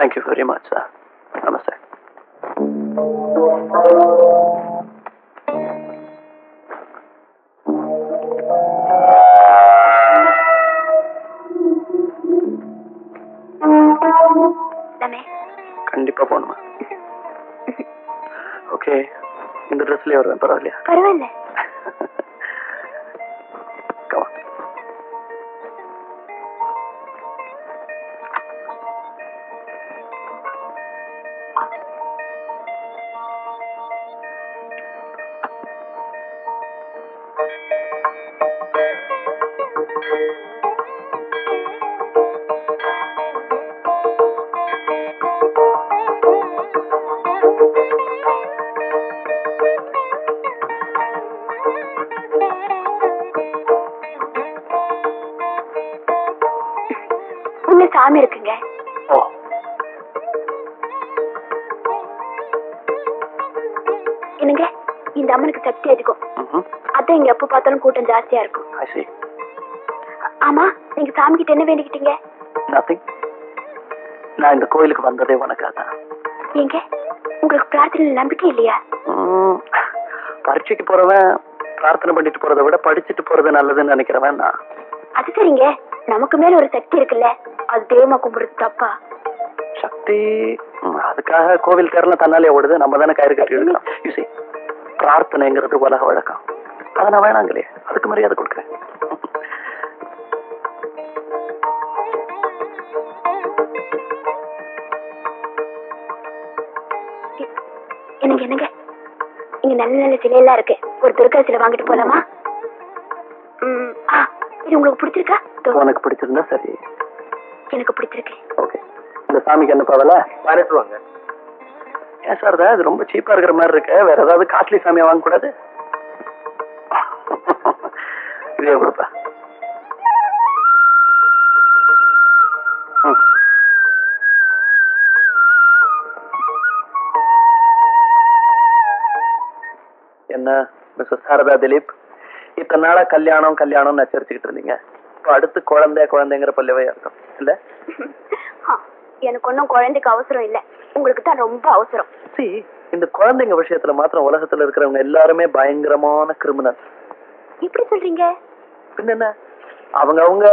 thank you very much sir namaste நல்லதுன்னு நினைக்கிறவன் நான். அது சரிங்க. நமக்கு மேல ஒரு சக்தி இருக்குல்ல அது தெய்வமா கும்பிடுறது தப்பா? சக்தி அதுக்காக கோவில் தேரலாம் தன்னாலே ஓடுது நம்ம தானே கயிறு கட்டி எடுக்கலாம் யூசி பிரார்த்தனைங்கிறது உலக வழக்கம். அதை நான் வேணாங்களே அதுக்கு மரியாதை கொடுக்குறேன். எனக்கு என்னங்க? இங்க நல்ல நல்ல சிலையெல்லாம் இருக்கு. ஒரு துர்கா சிலை வாங்கிட்டு போலாமா? இது உங்களுக்கு பிடிச்சிருக்கா? உனக்கு பிடிச்சிருந்தா சரி. எனக்கு பிடிச்சிருக்கு. ஓகே. இந்த சாமிக்கு என்ன பரவாயில்ல பாராட்டுவாங்க ஏன் சார் இது ரொம்ப சீப்பா இருக்கிற மாதிரி இருக்கு. வேற ஏதாவது காஸ்ட்லி சாமியா வாங்க கூடாது இதே கொடுப்பா. என்ன மிஸ்டர் சாரதா திலீப்? இத்தனை நாளா கல்யாணம் கல்யாணம் நச்சரிச்சுக்கிட்டு இருந்தீங்க. இப்போ அடுத்து குழந்தை குழந்தைங்கிற பல்லவே அர்த்தம். இல்ல? <laughs> எனக்கு ஒன்றும் குழந்தைக்கு அவசரம் இல்ல. உங்களுக்கு தான் ரொம்ப அவசரம். சி இந்த குழந்தைங்க விஷயத்துல மாத்திரம் உலகத்துல இருக்கிறவங்க எல்லாருமே பயங்கரமான கிரிமினல் இப்படி சொல்றீங்க? பின்ன அவங்க அவங்க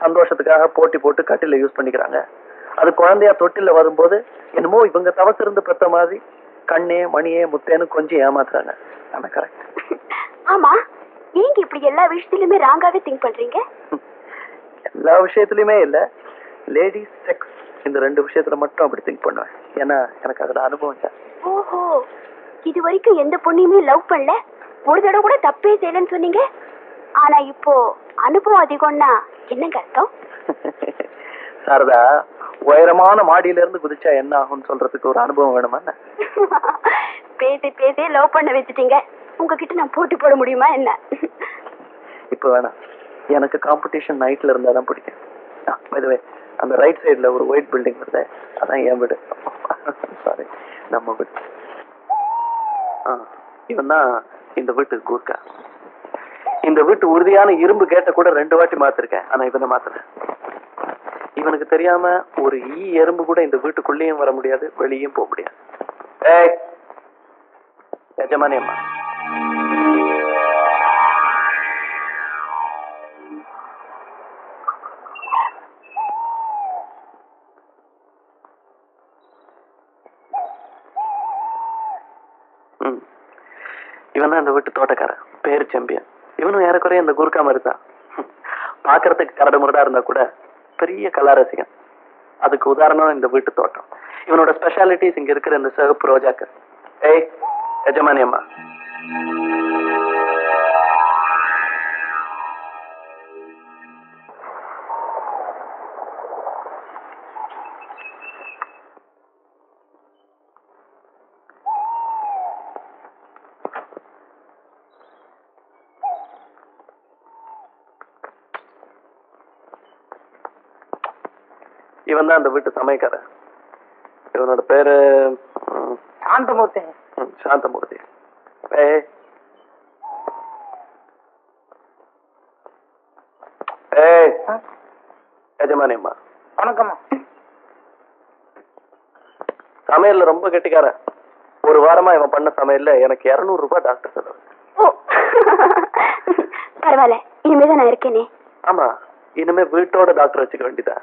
சந்தோஷத்துக்காக போட்டி போட்டு கட்டில யூஸ் பண்ணிக்கிறாங்க. அது குழந்தையா தொட்டில வரும்போது என்னமோ இவங்க தவசிருந்து பெத்த மாதிரி கண்ணே மணியே முத்தேன்னு கொஞ்சம் ஏமாத்துறாங்க. ஆனா கரெக்ட் ஆமா. ஏங்க இப்படி எல்லா விஷயத்திலுமே ராங்காவே திங்க் பண்றீங்க? எல்லா விஷயத்துலயுமே இல்ல. லேடிஸ் செக்ஸ் இந்த ரெண்டு விஷயத்துல மட்டும் அப்படி திங்க் பண்ணுவேன். ஏன்னா எனக்கு அதுல அனுபவம் ஓஹோ. இது வரைக்கும் எந்த பொண்ணையுமே லவ் பண்ணல. ஒரு தடவை கூட தப்பே செய்யலன்னு சொன்னீங்க. ஆனா இப்போ அனுபவம் அதிகம்னா என்னங்க அர்த்தம்? <laughs> சாரதா உயரமான மாடியில இருந்து குதிச்சா என்ன ஆகும்னு சொல்றதுக்கு ஒரு அனுபவம் வேணுமா? <laughs> பேசி பேசி லவ் பண்ண வச்சுட்டீங்க. உங்ககிட்ட நான் போட்டி போட முடியுமா என்ன? இப்போ வேணாம் எனக்கு காம்படிஷன் நைட்ல இருந்தா தான் பிடிக்கும். இதுவே அந்த ரைட் சைடுல ஒரு ஒயிட் பில்டிங் வருது அதான் என் வீடு. சாரி நம்ம வீடு. ஆ, இவன் தான் இந்த வீட்டுக்கு கூர்க்கா இந்த வீட்டு உறுதியான இரும்பு கேட்ட கூட ரெண்டு வாட்டி மாத்திருக்கேன். ஆனா இவனை மாத்தல. இவனுக்கு தெரியாம ஒரு ஈ எறும்பு கூட இந்த வீட்டுக்குள்ளேயும் வர முடியாது வெளியும் போக முடியாது. ஏய் இவன் தான் இந்த வீட்டு தோட்டக்காரன். பேரு செம்பியன். இவனும் ஏறக்குறைய இந்த குறுக்கா மாதிரி தான் பாக்குறதுக்கு கரடு முரடா இருந்தா கூட பெரிய கலா ரசிகன் அதுக்கு உதாரணம் இந்த வீட்டு தோட்டம். இவனோட ஸ்பெஷாலிட்டிஸ் இங்க இருக்கிற இந்த சிவப்பு ரோஜாக்கள். ஏய் எஜமானி தான் அந்த வீட்டு சமயக்காரன் இவனோட பேரு சாந்தமூர்த்தி. சாந்தமூர்த்தி. ஏய் வணக்கம்மா. சமையல்ல ரொம்ப கெட்டிக்காரன். ஒரு வாரமா இவன் பண்ண சமையல்ல எனக்கு இருநூறு ரூபாய் டாக்டர் செலவு. பரவாயில்ல. இனிமேதான் நான் இருக்கேனே. ஆமா. இனிமே வீட்டோட டாக்டர் வச்சுக்க வேண்டியதான்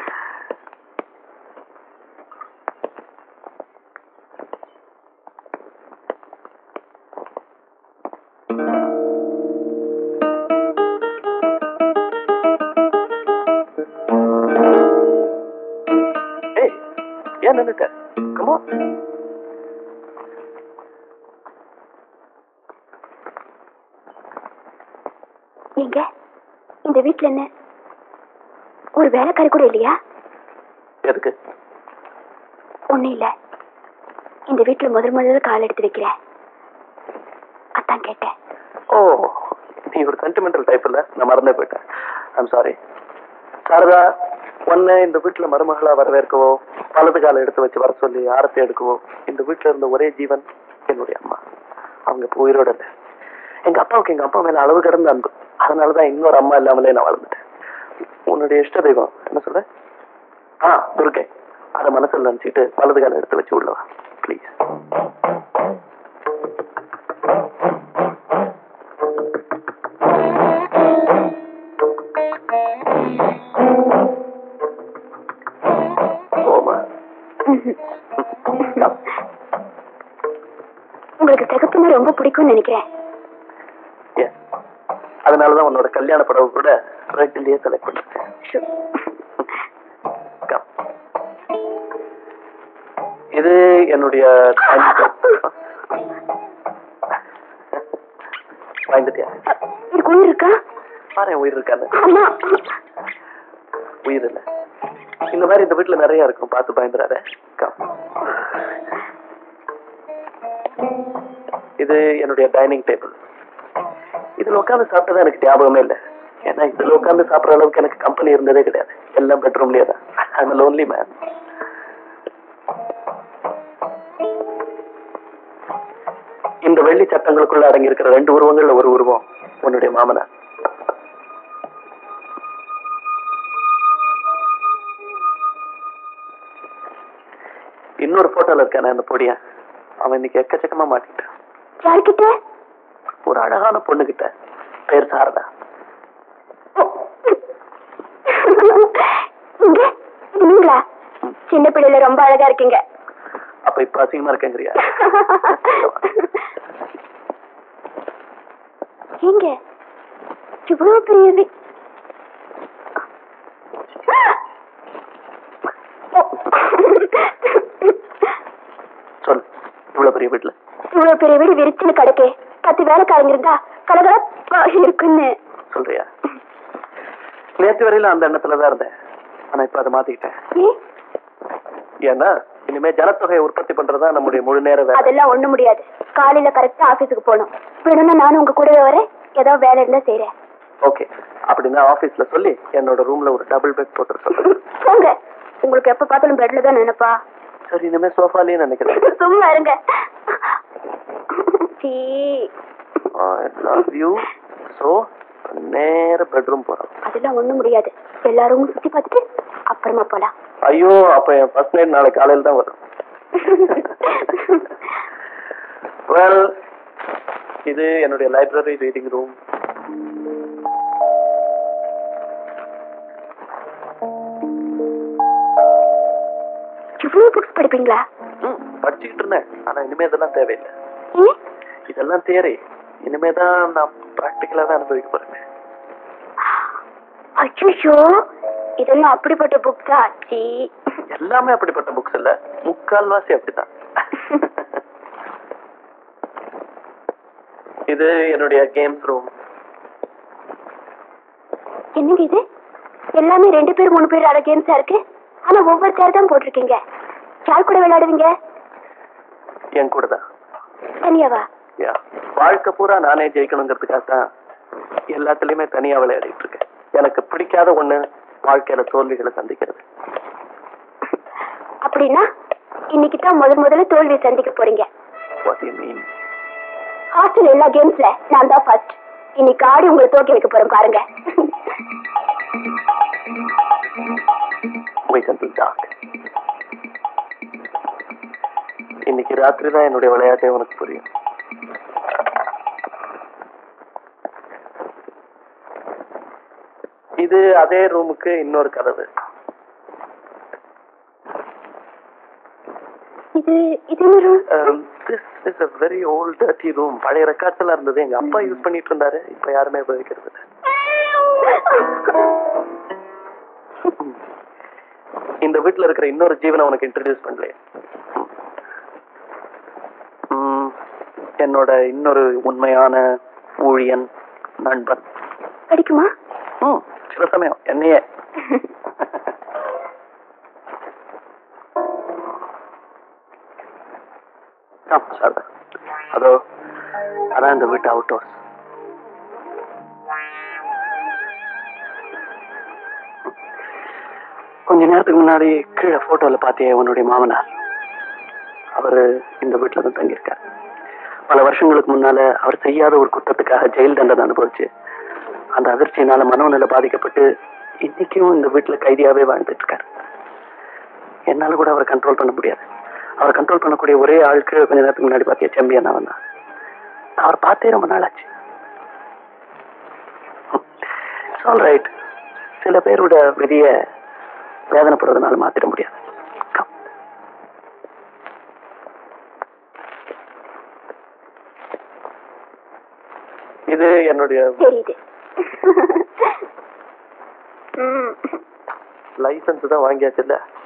வேலைக்காரி கூட இல்லையா? எதுக்கு? ஒண்ணும் இல்ல. இந்த வீட்ல முதல் முதல்ல கால் எடுத்து வைக்கிறேன் அதான் கேட்டேன். ஓ நீ ஒரு சென்டிமெண்டல் டைப் இல்ல? நான் மறந்தே போயிட்டேன். ஐம் சாரி சாரதா ஒன்னு இந்த வீட்டுல மருமகளா வரவேற்கவோ வலது காலை எடுத்து வச்சு வர சொல்லி ஆரத்தி எடுக்கவோ இந்த வீட்டுல இருந்த ஒரே ஜீவன் என்னுடைய அம்மா. அவங்க இப்ப உயிரோட இல்ல. எங்க அப்பாவுக்கு எங்க அப்பா மேல அளவு கடந்த அன்பு. அதனாலதான் இன்னொரு அம்மா இல்லாமலே நான் வளர்ந்துட்டேன். உன்னுடைய இஷ்ட தெய்வம் என்ன சொல்ற ஆ துர்கை அதை மனசுல நினைச்சிட்டு வலது காலம் எடுத்து வச்சு உள்ளவா என்னுடைய வாங்கிட்டியா இதுக்கு உயிர் இருக்கா? பாரு உயிர் இருக்கான்னு உயிர் இல்ல. இந்த மாதிரி இந்த வீட்டுல நிறைய இருக்கும். பார்த்து பயந்துடாத. இது என்னுடைய டைனிங் டேபிள் இதுல உட்காந்து சாப்பிட்டதா எனக்கு ஞாபகமே இல்ல. ஏன்னா இதுல உட்காந்து சாப்பிடுற அளவுக்கு எனக்கு கம்பெனி இருந்ததே கிடையாது. எல்லாம் பெட்ரூம்லயே தான். லோன்லி மேன் சட்டங்களுக்குள்ள அடங்கி இருக்கிற ரெண்டு உருவங்கள்ல ஒரு உருவம் உன்னுடைய மாமனார். இன்னொரு போட்டோல இருக்கானே அந்த பொடியா. அவன் இன்னைக்கு எக்கச்சக்கமா மாட்டிட்டான் யார்கிட்ட? ஒரு அழகான பொண்ணு கிட்ட பேர் சாரதா. சின்ன பிள்ளைல ரொம்ப அழகா இருக்கீங்க. அப்ப இப்ப அசிங்கமா இருக்கேங்கிறியா? <laughs> எங்க? இவ்வளவு பெரிய சொல்லு இவ்வளவு பெரிய வீட்டுல. இவ்வளவு பெரிய வீடு விரிச்சுன்னு கிடக்கே. பத்து வேலைக்காரங்க இருந்தா கலகலப்பா இருக்குன்னு. சொல்றியா? நேற்று வரையில அந்த எண்ணத்துல தான் இருந்தேன். ஆனா இப்ப அதை மாத்திக்கிட்டேன். ஏன்? ஏன்னா இனிமே ஜனத்தொகையை உற்பத்தி பண்றதா நம்முடைய முழு நேர வேலை. அதெல்லாம் ஒண்ணு முடியாது. காலையில கரெக்டா ஆபீஸுக்கு போகணும். வேணும்னா நானும் உங்க கூடவே வரேன் ஏதோ வேலை இருந்தா செய்யறேன் ஓகே. அப்படின்னா ஆபீஸ்ல சொல்லி என்னோட ரூம்ல ஒரு டபுள் பெட் போட்டு சொல்றேன் <laughs> போங்க. உங்களுக்கு எப்ப பார்த்தாலும் பெட்ல தான் நினைப்பா. சரி இனிமே சோஃபாலேயே நினைக்கிறேன். <laughs> சும்மா இருங்க. சீ ஐ லவ் யூ சோ நேர பெட்ரூம் போறோம். அதெல்லாம் ஒண்ணும் முடியாது. எல்லாரும் சுத்தி பார்த்துட்டு அப்புறமா போலாம். ஐயோ அப்ப என் ஃபர்ஸ்ட் நைட் நாளை காலையில தான் வரும். <laughs> வெல் இது என்னுடைய லைப்ரரி ரீடிங் ரூம் இவ்வளவு புக்ஸ் படிப்பீங்களா? படிச்சுக்கிட்டு இருந்தேன். ஆனா இனிமே இதெல்லாம் தேவையில்லை? இதெல்லாம் தேரி இனிமே தான் நான் ப்ராக்டிக்கலா தான் அனுபவிக்க போறேன். அச்சோ இதெல்லாம் அப்படிப்பட்ட புக்ஸா சீ எல்லாமே அப்படிப்பட்ட புக்ஸ் இல்ல. முக்கால்வாசி அப்படிதான் <laughs> இது என்னுடைய கேம்ஸ் ரூம் என்னங்க இது? எல்லாமே ரெண்டு பேர் மூணு பேர் ஆட கேம்ஸா இருக்கு? ஆனா ஒவ்வொரு சேர் தான் போட்டிருக்கீங்க. யார் கூட விளையாடுவீங்க? என் கூட தான். தனியாவா? வாழ்க்கை பூரா நானே ஜெயிக்கணுங்கிறதுக்காக தான் எல்லாத்துலயுமே தனியா விளையாடிட்டு இருக்கேன். எனக்கு பிடிக்காத ஒண்ணு வாழ்க்கையில தோல்விகளை சந்திக்கிறது. அப்படின்னா இன்னைக்கு தான் முதல் முதல்ல தோல்வி சந்திக்க போறீங்க. வாட் யூ மீன் ஹாஸ்டல் எல்லா கேம்ஸ்ல நான் தான் ஃபர்ஸ்ட் இன்னைக்கு ஆடி உங்களை தோக்கி வைக்க போறேன் பாருங்க. இன்னைக்கு ராத்திரி தான் என்னுடைய விளையாட்டே உனக்கு புரியும். இது அதே ரூமுக்கு இன்னொரு கதவு. இது இது? திஸ் இஸ் a ரூம் பழைய ரெக்கார்ட்ஸ் எல்லாம் இருந்தது. எங்க அப்பா யூஸ் பண்ணிட்டு இருந்தாரு. இப்ப யாருமே உபயோகிக்கிறது. <laughs> இந்த வீட்ல இருக்கிற இன்னொரு ஜீவனை உனக்கு இன்ட்ரடியூஸ் பண்ணலையே. என்னோட இன்னொரு உண்மையான ஊழியன் நண்பன். படிக்குமா? ம், சில சமயம். என்னையே. <laughs> ஆமா, அதோ அதான் இந்த வீட்டு அவுட் ஹவுஸ் கொஞ்ச நேரத்துக்கு முன்னாடி கீழே போட்டோல பார்த்தே உன்னுடைய மாமனார்? அவரு இந்த வீட்டுல தான் தங்கியிருக்கார். பல வருஷங்களுக்கு முன்னால அவர் செய்யாத ஒரு குற்றத்துக்காக ஜெயில் தண்டனை அனுபவிச்சு அந்த அதிர்ச்சியினால மனநிலை பாதிக்கப்பட்டு இன்னைக்கும் இந்த வீட்டுல கைதியாவே வாழ்ந்துட்டு இருக்காரு. என்னால கூட அவரை கண்ட்ரோல் பண்ண முடியாது. அவரை கண்ட்ரோல் பண்ணக்கூடிய ஒரே ஆளுக்கு கொஞ்ச நேரத்துக்கு முன்னாடி பார்த்திய செம்பியன் அவன் தான் அவர் பார்த்தே ரொம்ப நாள் ஆச்சு ஆல் ரைட் சில பேரோட விதிய வேதனைப்படுறதுனால மாத்திட முடியாது. இது என்னுடைய. லைசன்ஸ் தான் வாங்கியாச்சுல்ல Hello.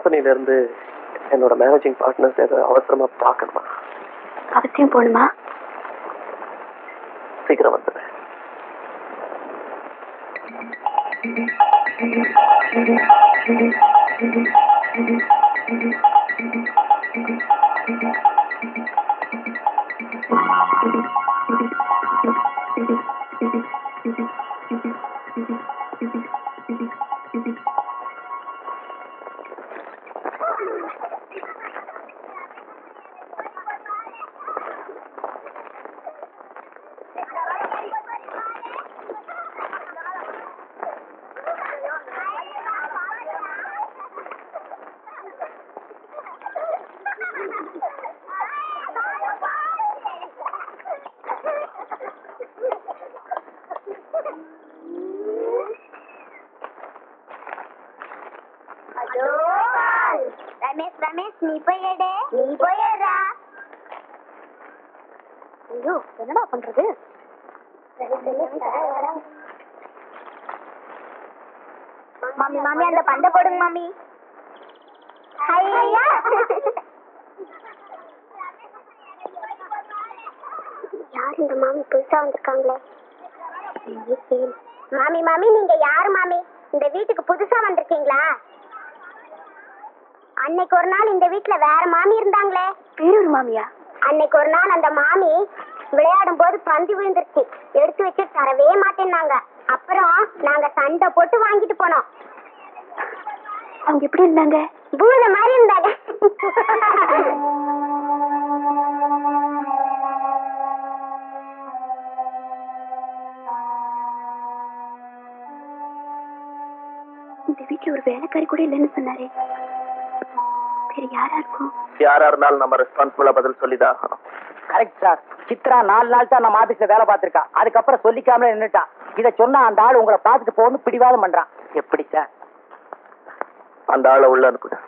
கம்பெனில இருந்து என்னோட மேனேஜிங் பார்ட்னர்ஸ் ஏதோ அவசரமா பார்க்கணுமா? அவசியம் போகணுமா? சீக்கிரம் வந்துடுறேன் இருக்கிறான் நாலு நாள் தான் நம்ம ஆபீஸ்ல வேலை பார்த்திருக்கான் அதுக்கப்புறம் சொல்லிக்காமலே நின்னுட்டான் இத சொன்னா அந்த ஆள் உங்களை பார்த்துட்டு போகணும் பிடிவாதம் பண்றான். எப்படி சார்? அந்த ஆளை உள்ள அனுப்புங்க.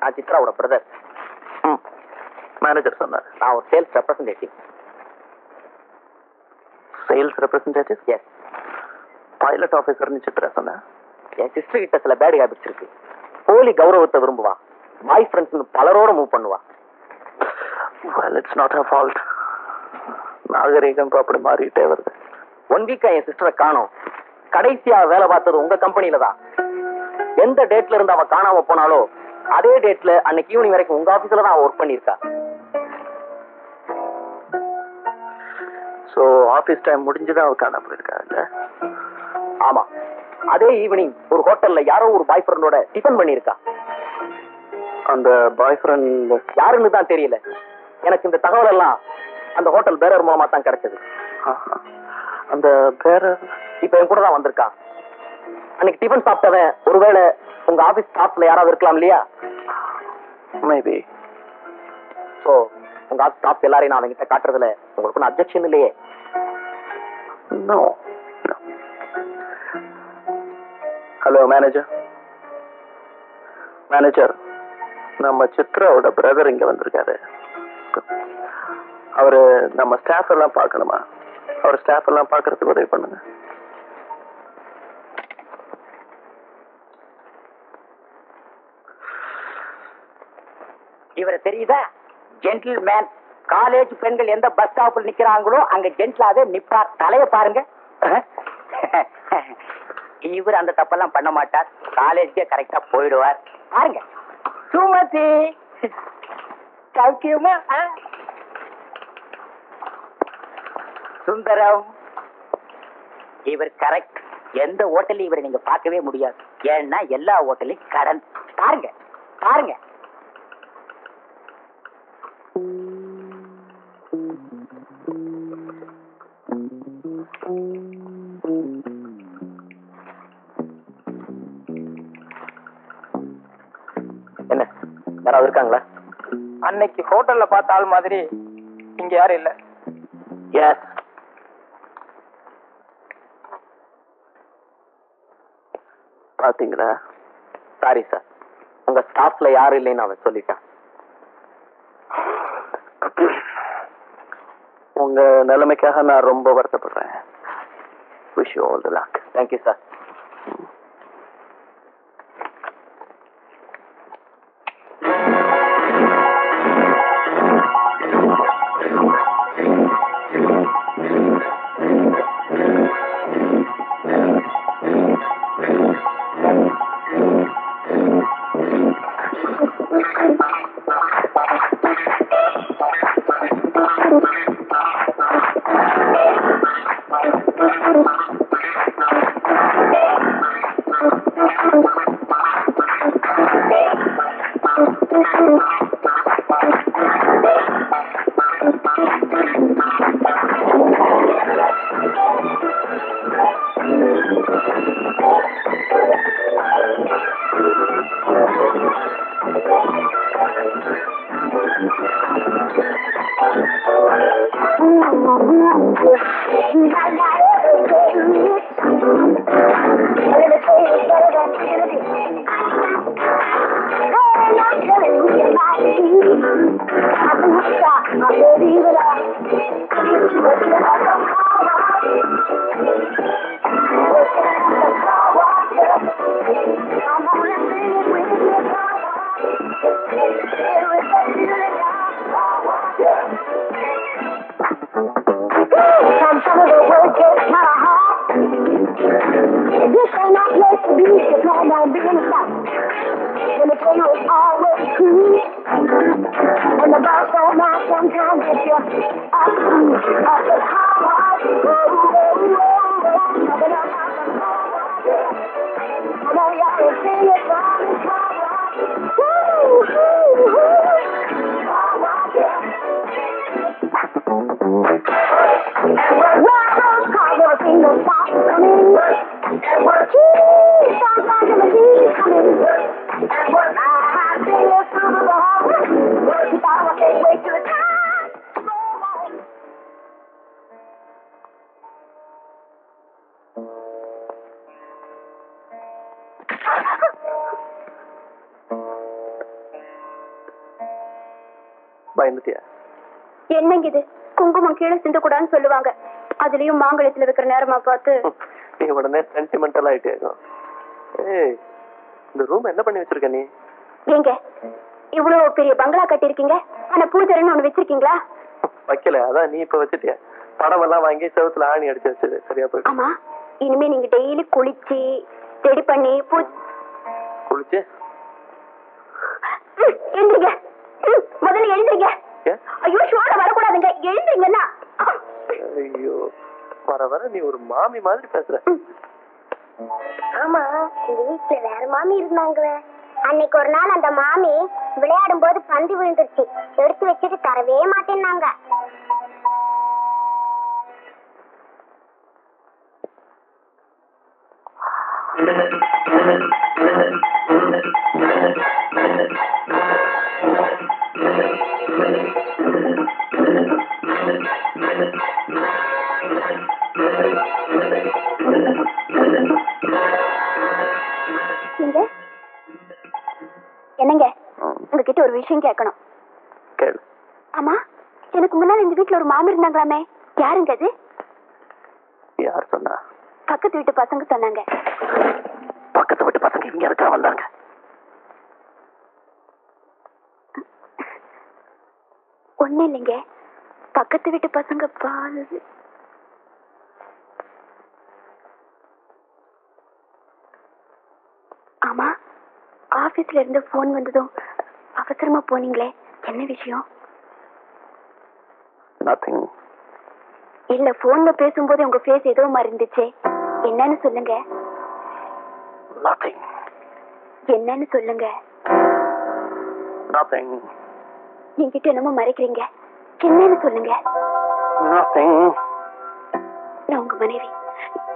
நான் சித்ராவோட பிரதர் மேனேஜர் சொன்னார். நான் ஒரு sales representative sales representative yes pilot ஆஃபீஸர்னு Chitra சொன்னேன் என் சிஸ்டர் கிட்ட சில பேட் ஹேபிட்ஸ் இருக்கு. போலி கௌரவத்தை விரும்புவா. பாய் ஃப்ரெண்ட்ஸ் பலரோட மூவ் பண்ணுவா. Well, it's not her fault. நாகரீகம் அப்படி மாறிட்டே வருது. ஒன் வீக்கா என் சிஸ்டரை காணோம். கடைசியா வேலை பார்த்தது உங்க கம்பெனில தான். எந்த டேட்ல இருந்து அவ காணாம போனாலோ அதே டேட்ல அன்னைக்கு ஈவினிங் வரைக்கும் உங்க ஆபீஸ்ல தான் ஒர்க் பண்ணிருக்கா ஸோ ஆஃபீஸ் டைம் முடிஞ்சுதான் அவ காணாம போயிருக்கா இல்ல? ஆமா. அதே ஈவினிங் ஒரு ஹோட்டல்ல யாரோ ஒரு பாய் ஃப்ரெண்டோட டிஃபன் பண்ணிருக்கா அந்த பாய் ஃப்ரெண்ட் யாருன்னு தான் தெரியல. எனக்கு இந்த தகவல் எல்லாம் அந்த ஹோட்டல் பேரர் மூலமா தான் கிடைச்சது. அந்த பேர இப்ப என் கூட தான் வந்திருக்கா. அன்னைக்கு டிஃபன் சாப்பிட்டவன் ஒருவேளை உங்க ஆபீஸ் ஸ்டாஃப்ல யாராவது இருக்கலாம் இல்லையா? மேபி சோ உங்க ஆபீஸ் ஸ்டாஃப் எல்லாரையும் நான் அவங்கிட்ட காட்டுறதுல உங்களுக்கு ஒன்றும் அப்ஜெக்ஷன் இல்லையே? நோ ஹலோ மேனேஜர் மேனேஜர் நம்ம சித்ராவோட பிரதர் இங்க வந்திருக்காரு. அவரு நம்ம ஸ்டாஃப் எல்லாம் பார்க்கணுமா? அவர் ஸ்டாஃப் எல்லாம் பார்க்கறதுக்கு உதவி பண்ணுங்க. இவரை தெரியுதா? ஜென்டில்மேன் காலேஜ் பெண்கள் எந்த பஸ் ஸ்டாப்ல நிக்கிறாங்களோ அங்க ஜென்டிலாவே நிப்பார். தலைய பாருங்க. இவர் அந்த தப்பெல்லாம் பண்ண மாட்டார். காலேஜ்க்கே கரெக்டா போயிடுவார். பாருங்க. சுமதி. சௌக்கியமா சுந்தரம். இவர் கரெக்ட் எந்த ஹோட்டலையும் இவரை நீங்க பார்க்கவே முடியாது. ஏன்னா எல்லா ஹோட்டலையும் கடன். பாருங்க. பாருங்க. என்ன? யாராவது இருக்காங்களா? அன்னைக்கு ஹோட்டல்ல பார்த்த ஆள் மாதிரி இங்க யாரும் இல்ல. எஸ் பாத்தீங்களா? சாரி சார் உங்க ஸ்டாஃப்ல யாரும் இல்லைன்னு அவன் சொல்லிட்டான். உங்க நிலைமைக்காக நான் ரொம்ப வருத்தப்படுறேன். Wish you all the luck thank you sir அதுலயும் மாங்கலத்துல வைக்கிற நேரமா பார்த்து நீ உடனே சென்டிமெண்டல் ஆயிட்டேங்க ஏய் இந்த ரூம் என்ன பண்ணி வச்சிருக்க நீ? ஏங்க இவ்வளவு பெரிய பங்களா கட்டியிருக்கீங்க? ஆனா பூஜைன்னு ஒண்ணு வச்சிருக்கீங்களா? வைக்கல அதான் நீ இப்ப வச்சிட்டிய? படம் எல்லாம் வாங்கி செவுத்துல ஆணி அடிச்சு வச்சது சரியா போயிட்டு ஆமா இனிமே நீங்க டெய்லி குளிச்சு ரெடி பண்ணி பூ குளிச்சு? எழுந்திரிங்க. முதல்ல எழுந்திரிங்க? ஐயோ ஷோட வரக்கூடாதுங்க எழுந்திரிங்கன்னா. ஐயோ. வர வர நீ ஒரு மாமி மாதிரி பேசுற. ஆமா இந்த வீட்டுல வேற மாமி இருந்தாங்க அன்னைக்கு ஒரு நாள் அந்த மாமி விளையாடும் போது பந்து விழுந்துருச்சு. எடுத்து வச்சுட்டு தரவே மாட்டேன்னாங்க. நீங்க <laughs> என்னங்க? உங்ககிட்ட ஒரு விஷயம் கேட்கணும். ஆமா எனக்கு முன்னால இந்த வீட்ல ஒரு மாமி இருந்தாங்களாமே. யாருங்க அது? யார் சொன்னா? பக்கத்து வீட்டு பசங்க சொன்னாங்க. பக்கத்து வீட்டு பசங்க இங்க இருக்கா வந்தாங்க. ஒண்ணு இல்லைங்க. பக்கத்து வீட்டு பசங்க பால் ஆமா ஆபீஸ்ல இருந்து போன் வந்ததும் அவசரமா போனீங்களே என்ன விஷயம்? நத்திங் இல்ல போன்ல பேசும்போது உங்க ஃபேஸ் ஏதோ மாதிரி இருந்துச்சே என்னன்னு சொல்லுங்க. நத்திங் என்னன்னு சொல்லுங்க. நத்திங் என்கிட்ட என்னமோ மறைக்கிறீங்க என்னன்னு சொல்லுங்க. நத்திங் நான் உங்க மனைவி.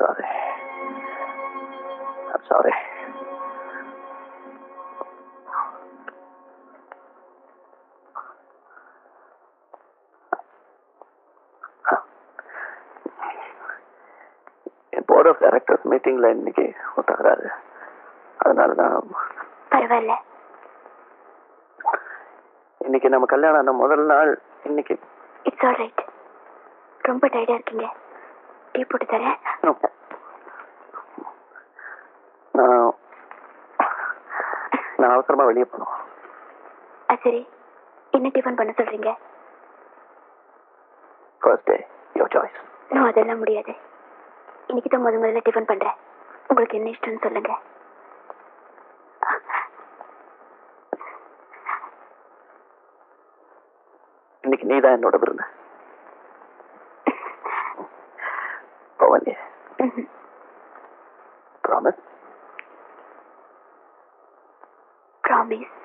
sorry. I'm sorry. Board of directors மீட்டிங்ல இன்னைக்கு ஒரு தகராறு அதனால தான் பரவாயில்ல. இன்னைக்கு நம்ம கல்யாணம் ஆன முதல் நாள் இன்னைக்கு. இட்ஸ் ஆல் ரைட் ரொம்ப டயர்டா இருக்கீங்க. டீ போட்டு தரேன். நான் அவசரமா வெளியே ஆ, சரி. என்ன டிஃபன் பண்ண சொல்றீங்க? First day your choice no அதெல்லாம் முடியாது. இன்னைக்கு தான் முத முதல்ல டிஃபன் பண்றேன். உங்களுக்கு என்ன இஷ்டம்னு சொல்லுங்க. இன்னைக்கு நீதான் என்னோட விருந்த. பவனி promise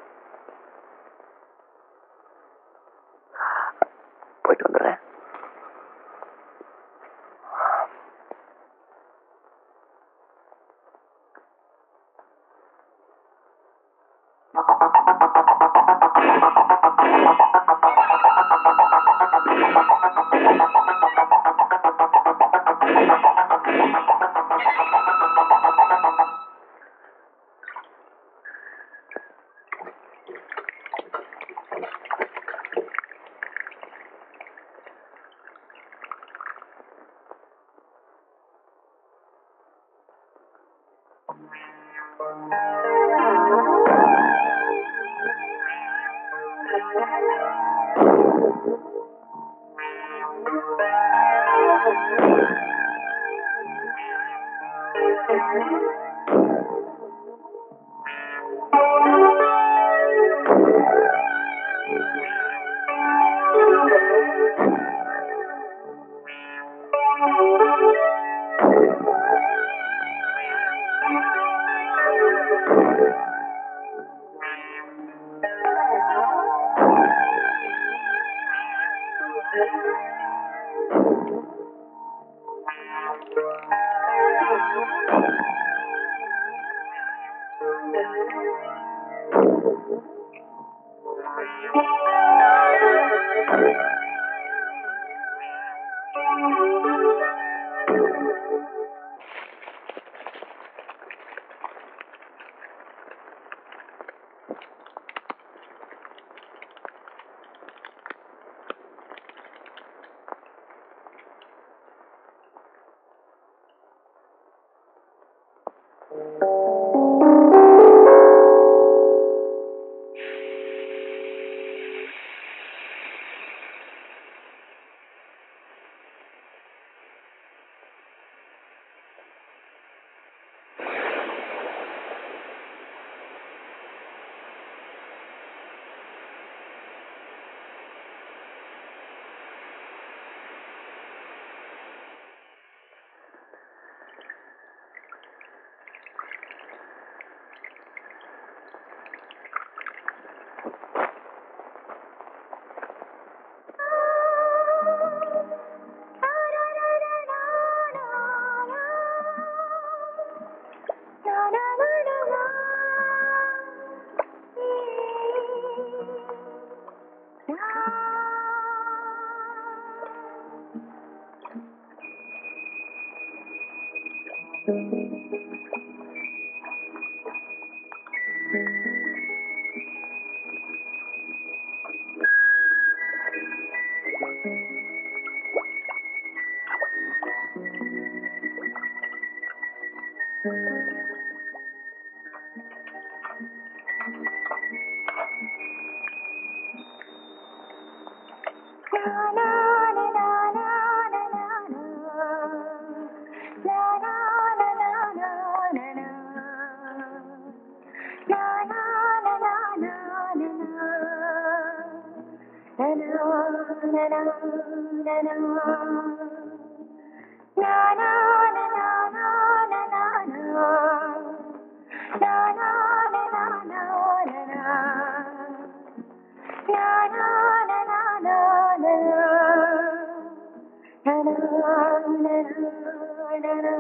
na na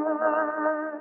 na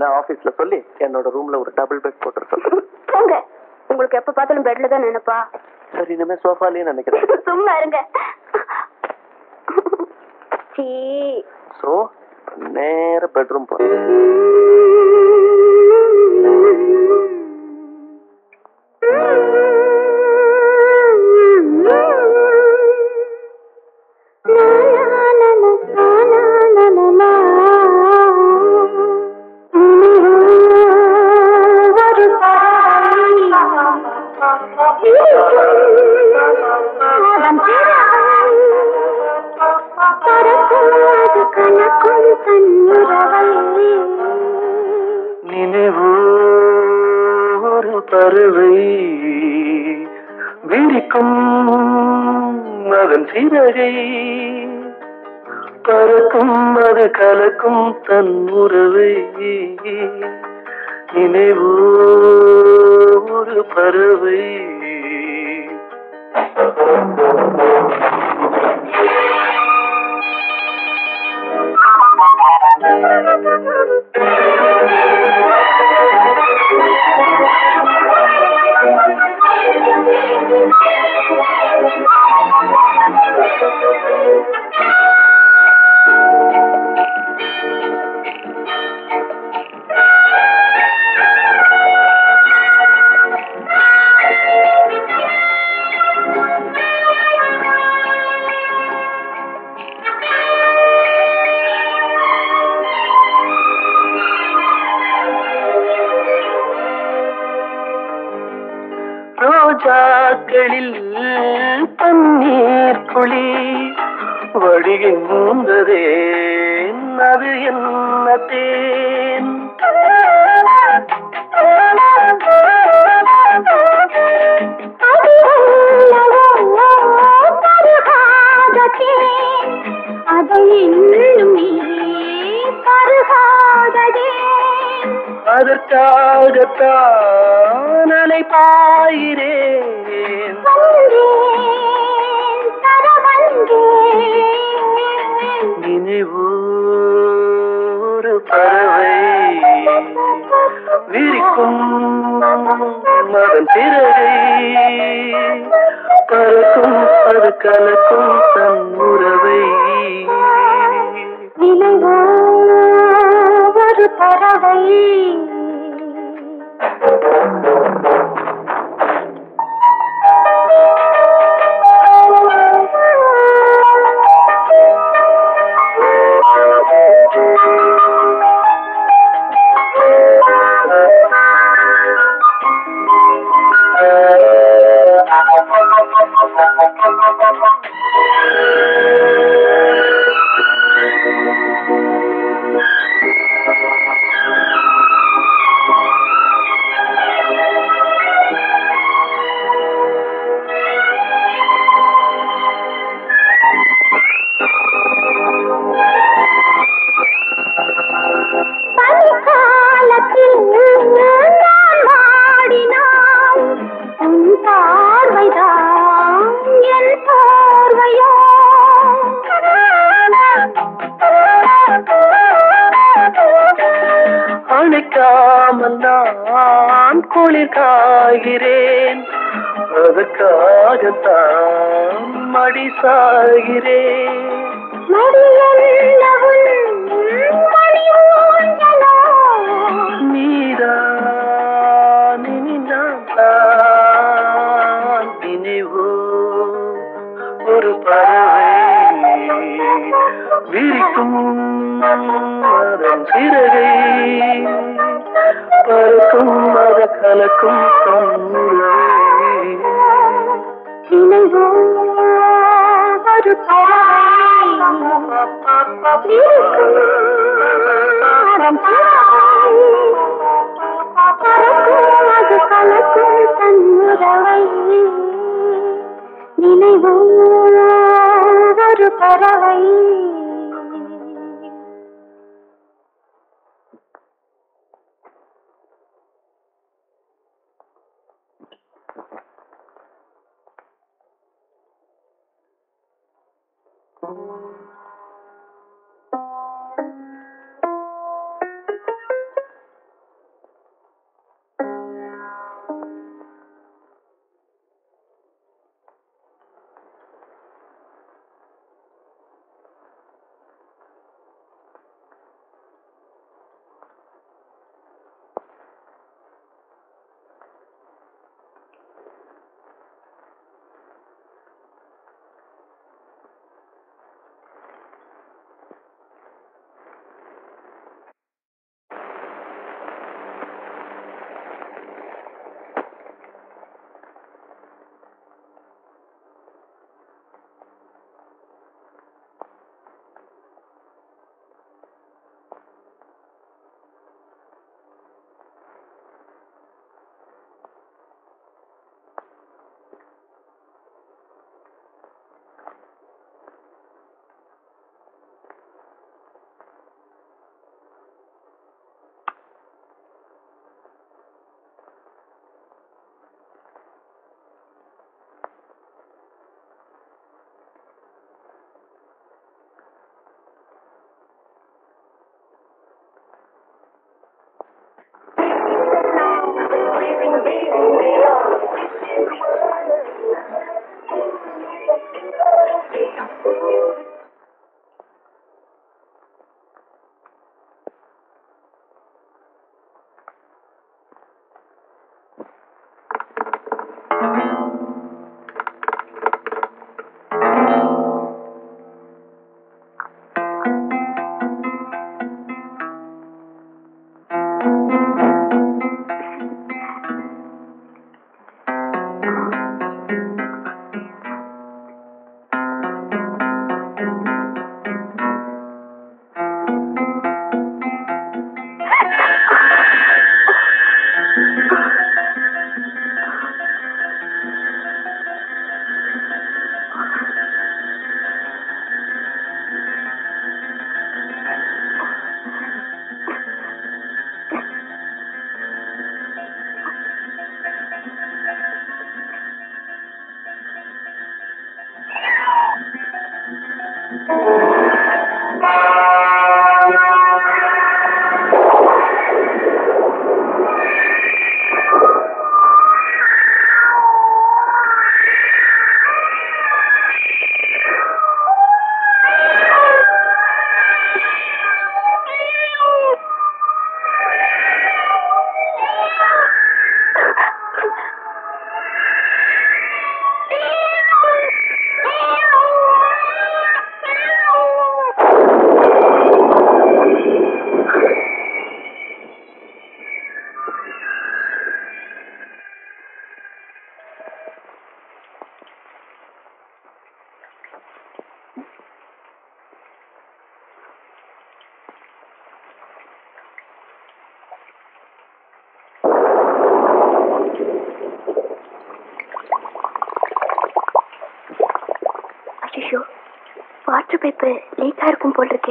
அப்படின்னு ஆபீஸ்ல சொல்லி என்னோட ரூம்ல ஒரு டபுள் பெட் போட்டு போங்க உங்களுக்கு எப்ப பார்த்தாலும் பெட்ல தான் நினைப்பா. சரி இனிமே சோஃபாலயே நினைக்கிறேன். <laughs> சும்மா இருங்க. சோ. நேர பெட்ரூம் போறேன் நன் உறவை நினைவு ஒரு பறவை.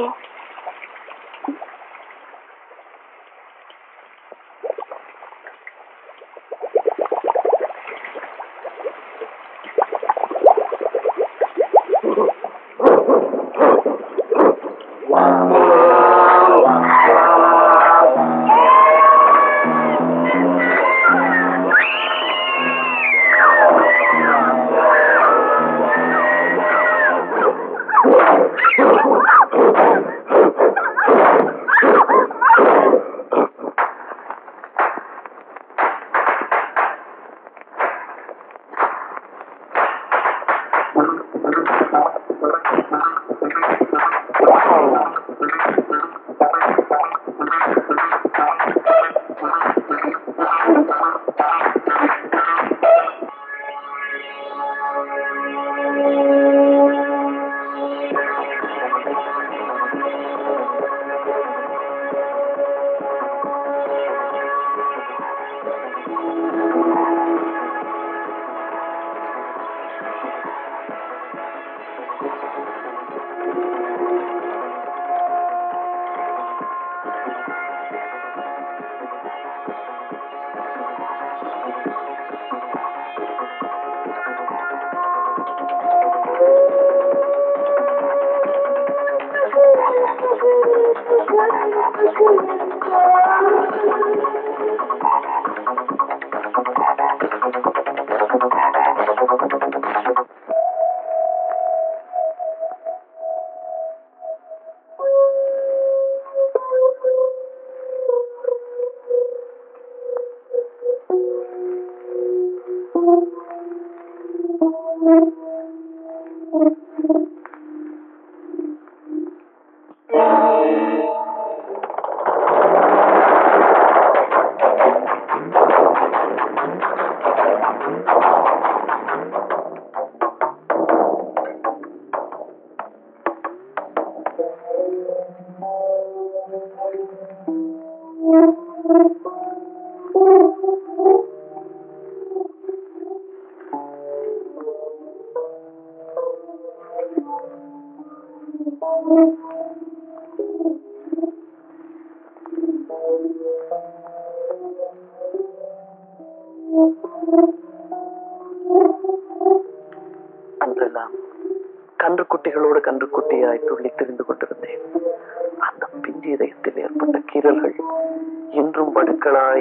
Okay.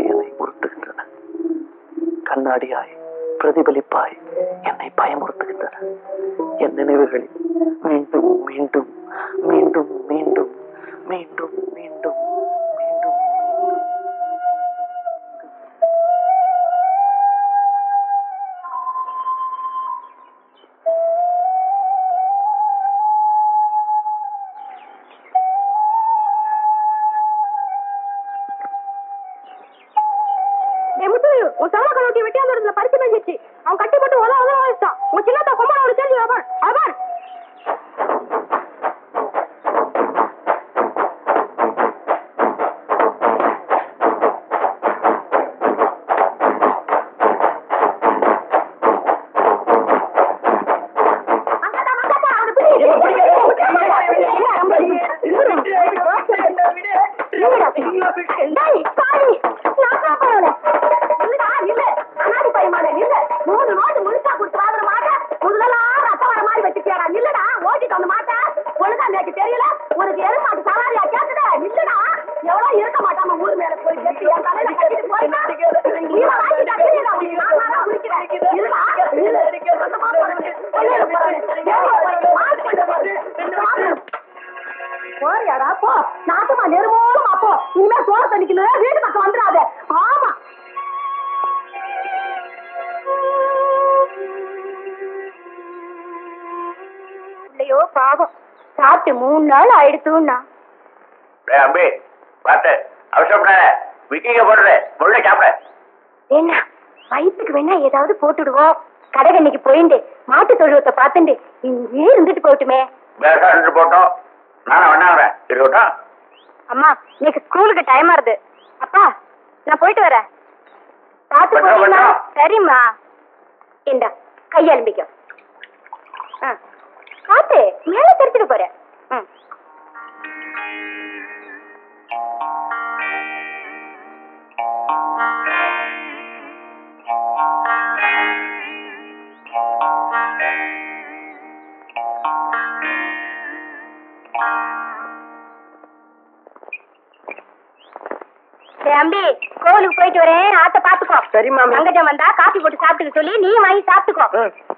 என்னை உறுத்துகின்றன கண்ணாடியாய் பிரதிபலிப்பாய் என்னை பயமுறுத்துகின்றன என் நினைவுகளில் மீண்டும் மீண்டும் மீண்டும் மீண்டும் மீண்டும்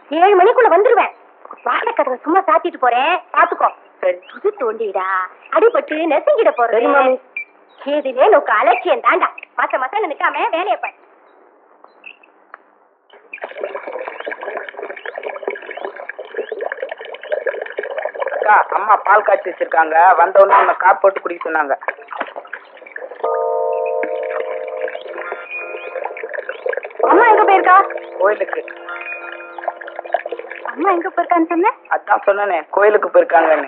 ஏழு மணிக்குள்ள வந்துருவேன். வாழை சும்மா சாத்திட்டு போறேன். பாத்துக்கோ. புது தோண்டிடா. அடிபட்டு நெசங்கிட போறேன். இதுலயே நோக்கு அலட்சியம் தாண்டா. மத்த மத்த நினைக்காம வேலையை பாரு. அம்மா பால் காய்ச்சி வச்சிருக்காங்க. வந்தவொடனே உன்னை காப்பு போட்டு குடிக்க சொன்னாங்க. அம்மா எங்க போயிருக்கா? கோயிலுக்கு. அம்மா எங்க போயிருக்கான்னு சொன்ன அதான் சொன்னேன் கோயிலுக்கு போயிருக்காங்கன்னு.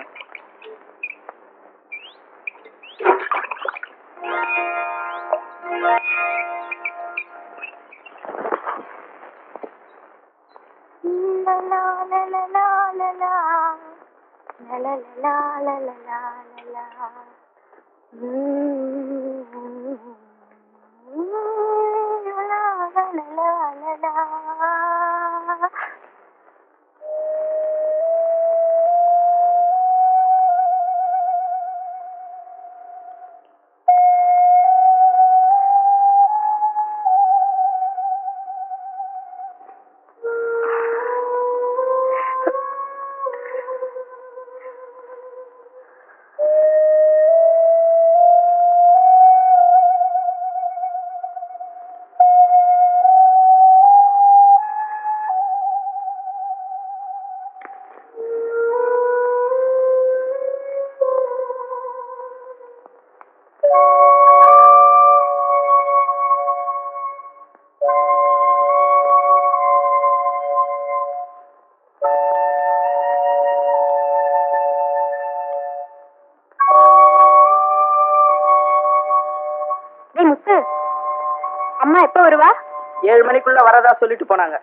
மணிக்குள்ள வரதா சொல்லிட்டு போனாங்க.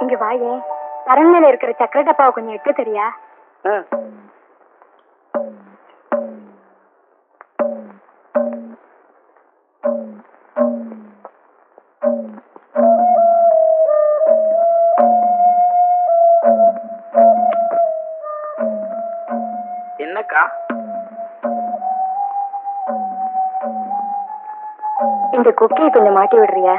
இங்க வாயே. தரங்கல இருக்கிற சக்கர டப்பாவை கொஞ்சம் எட்டு தெரியா? என்னக்கா? இந்த குக்கியை கொஞ்சம் மாட்டி விடுறியா?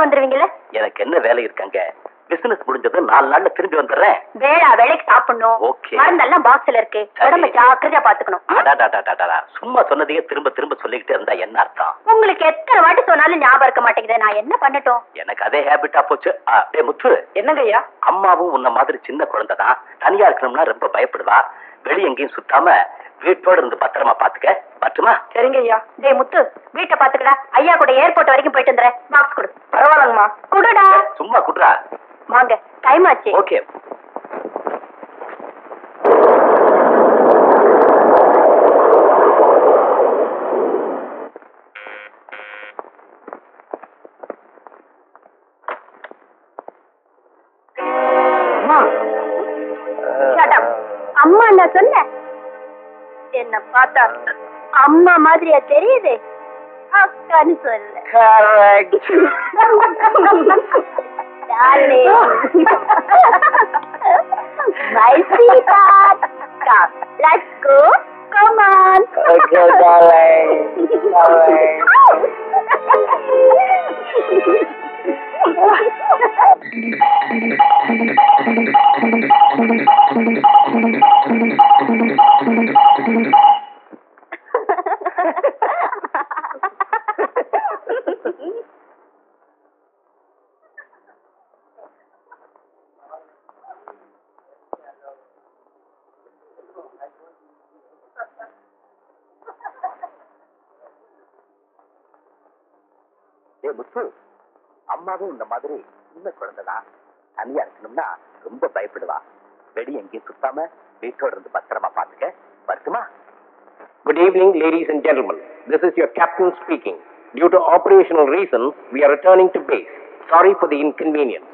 சீக்கிரம் வந்துருவீங்கல்ல? எனக்கு என்ன வேலை இருக்காங்க? பிசினஸ் முடிஞ்சதும் நாலு நாள்ல திரும்பி வந்துடுறேன். வேளா வேலைக்கு சாப்பிடணும். Okay. மருந்தெல்லாம் பாக்ஸ்ல இருக்கு. உடம்ப ஜாக்கிரதையா பாத்துக்கணும். சும்மா சொன்னதையே திரும்ப திரும்ப சொல்லிக்கிட்டே இருந்தா என்ன அர்த்தம்? உங்களுக்கு எத்தனை வாட்டி சொன்னாலும் ஞாபகம் இருக்க மாட்டேங்குது. நான் என்ன பண்ணட்டும்? எனக்கு அதே ஹேபிட்டா போச்சு. முத்து. என்னங்க ஐயா அம்மாவும் உன்ன மாதிரி சின்ன குழந்தை தான் தனியா இருக்கணும்னா ரொம்ப பயப்படுவா. வெளிய எங்கேயும் சுத்தாம வீட்டோட இருந்து பத்திரமா பாத்துக்க. பட்டுமா சரிங்க ஐயா. டேய் முத்து வீட்டை பாத்துக்கடா. ஐயா கூட ஏர்போர்ட் வரைக்கும் போயிட்டு வந்துறேன் பாக்ஸ் கொடு. பரவாயில்லங்கம்மா. குடுடா. சும்மா குடுறா. வாங்க டைம் ஆச்சு. ஓகே பார்த்தா அம்மா மாதிரியா தெரியுது அக்கான்னு சொல்ல Darling. My sweetheart. Come, let's go. Come on. Okay, darling. Darling. ஏ அம்மாவே இந்த மாதிரி சின்ன குழந்தைதான் தனியா இருக்கணும்னா ரொம்ப பயப்படுவா வெடி எங்கேயும் சுத்தாம வீட்டோட இருந்து பத்திரமா பாத்துக்க வருத்துமா good evening ladies and gentleman this is your captain speaking due to operational reasons we are returning to base sorry for the inconvenience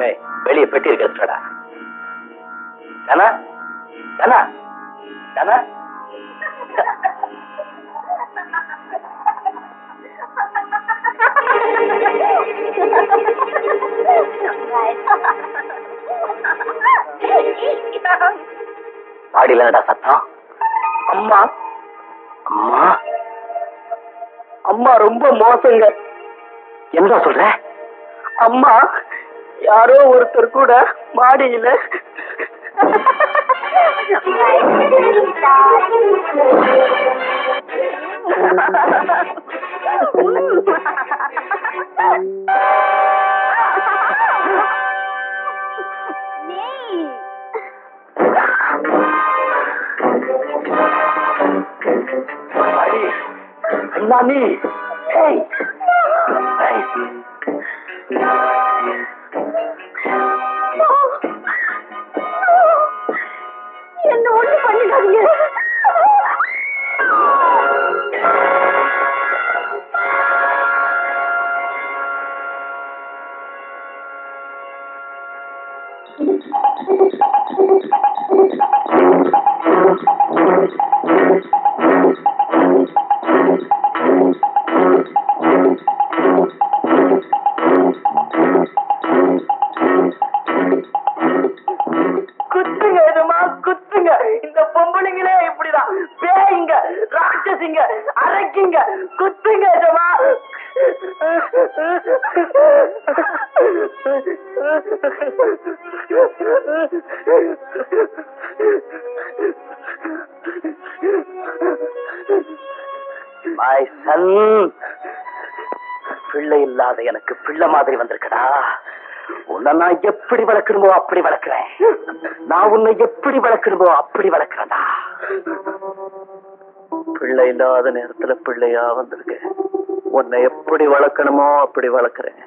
ஏய், வெளிய பெட்டி இருக்கிறதுடா கனா கனா சத்தம்? அம்மா. அம்மா? அம்மா ரொம்ப மோசங்க. என்னடா சொல்ற? அம்மா. யாரோ ஒருத்தர் கூட மாடியில அண்ணா நீ வளர்க்கணுமோ அப்படி வளர்க்கிறேன். நான் உன்னை எப்படி வளர்க்கணுமோ அப்படி வளர்க்கிறதா பிள்ளை இல்லாத நேரத்துல பிள்ளையா வந்திருக்கு. உன்னை எப்படி வளர்க்கணுமோ அப்படி வளர்க்கிறேன்.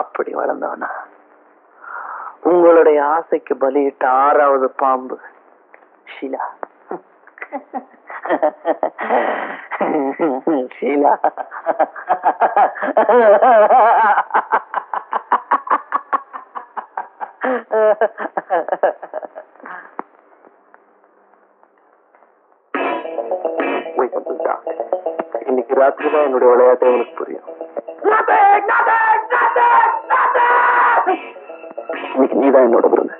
அப்படி வளர்ந்தவனா. உங்களுடைய ஆசைக்கு பலியிட்ட ஆறாவது பாம்பு ஷீலா. Dark. இன்னைக்கு ராத்திரி தான் என்னுடைய விளையாட்டு எனக்கு புரியும். இன்னைக்கு நீதான் என்னோட விருது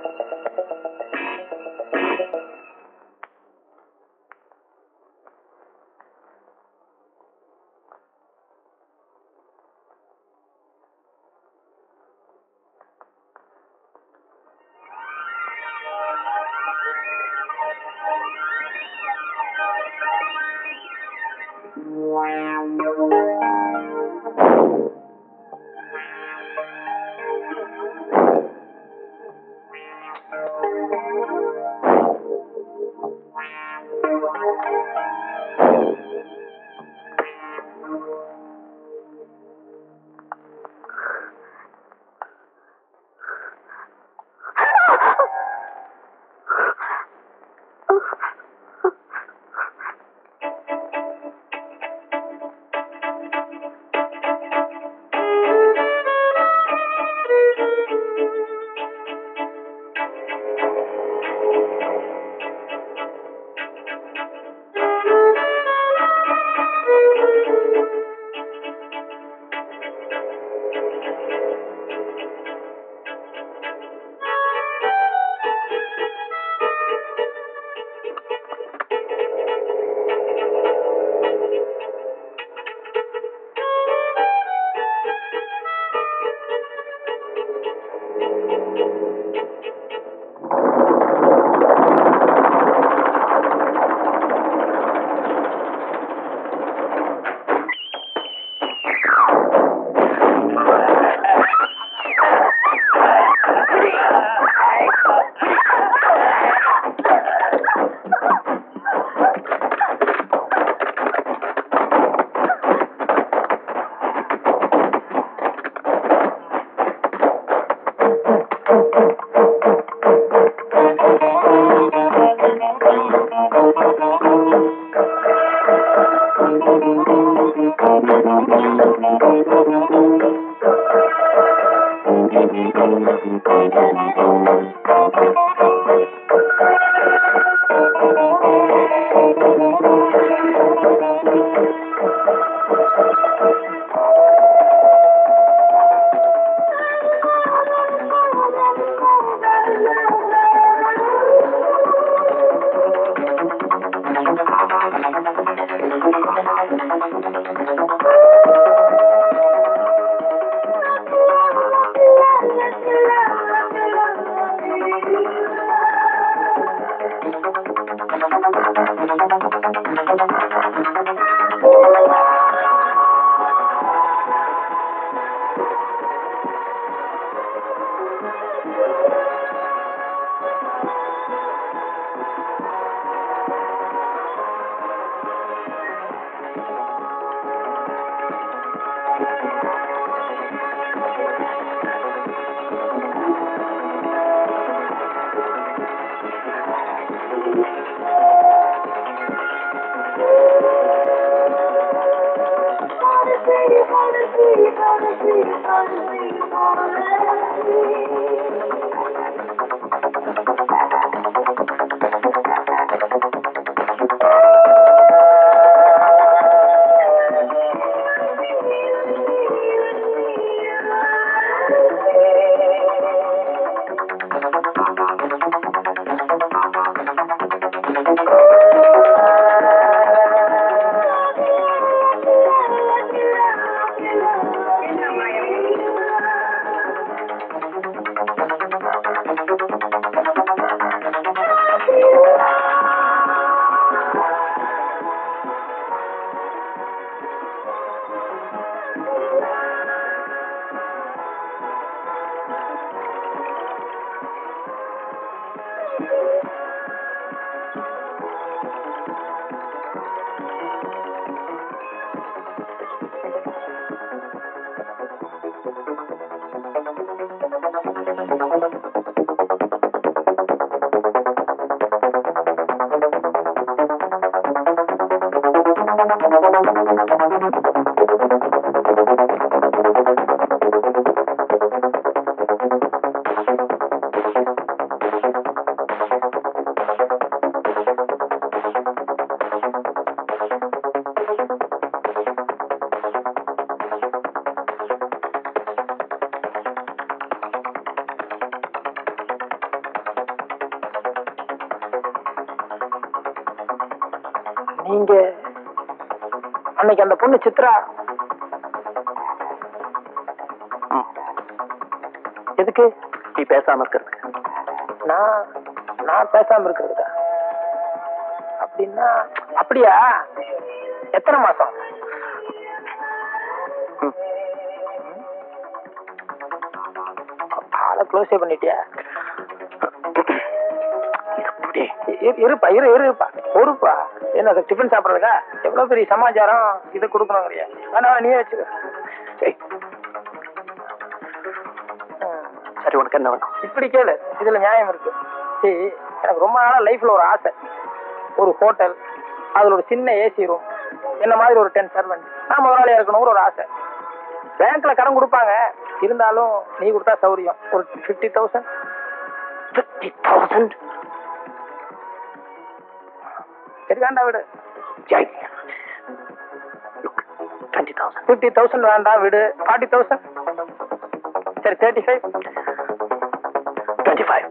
அன்னைக்கு அந்த பொண்ணு சித்ரா. எதுக்கு? நீ பேசாம இருக்கிறதுக்கு. நான் நான் பேசாம இருக்கிறதுக்கா? அப்படின்னா அப்படியா? எத்தனை மாசம்? ஆளை க்ளோஸே பண்ணிட்டியா? இரு- இருப்பா இரு இரு இருப்பா. என்ன அது டிஃபன் சாப்பிடுறதுக்கா? எவ்வளவு பெரிய சமாச்சாரம்? இதை கொடுக்கணுங்கிறியா? வேணா நீயே வச்சுக்க. சரி. சரி உனக்கு என்ன வேணும்? இப்படி கேளு. இதுல நியாயம் இருக்கு. சரி எனக்கு ரொம்ப நாளா லைஃப்ல ஒரு ஆசை. ஒரு ஹோட்டல் அதுல ஒரு சின்ன ஏசி ரூம் என்ன மாதிரி ஒரு டென் சர்வெண்ட் நான் முதலாளியா இருக்கணுங்கிற ஒரு ஆசை. பேங்க்ல கடன் கொடுப்பாங்க. இருந்தாலும் நீ கொடுத்தா சௌரியம். ஒரு ஃபிஃப்டி தௌசண்ட் ஃபிஃப்டி தௌசண்ட் வேண்டாம் விடு. தௌசண்ட் ஃபிஃப்டி தௌசண்ட் வேண்டாம் விடு. ஃபார்ட்டி தௌசண்ட் சரி தேர்ட்டி ஃபைவ் டுவெண்ட்டி ஃபைவ்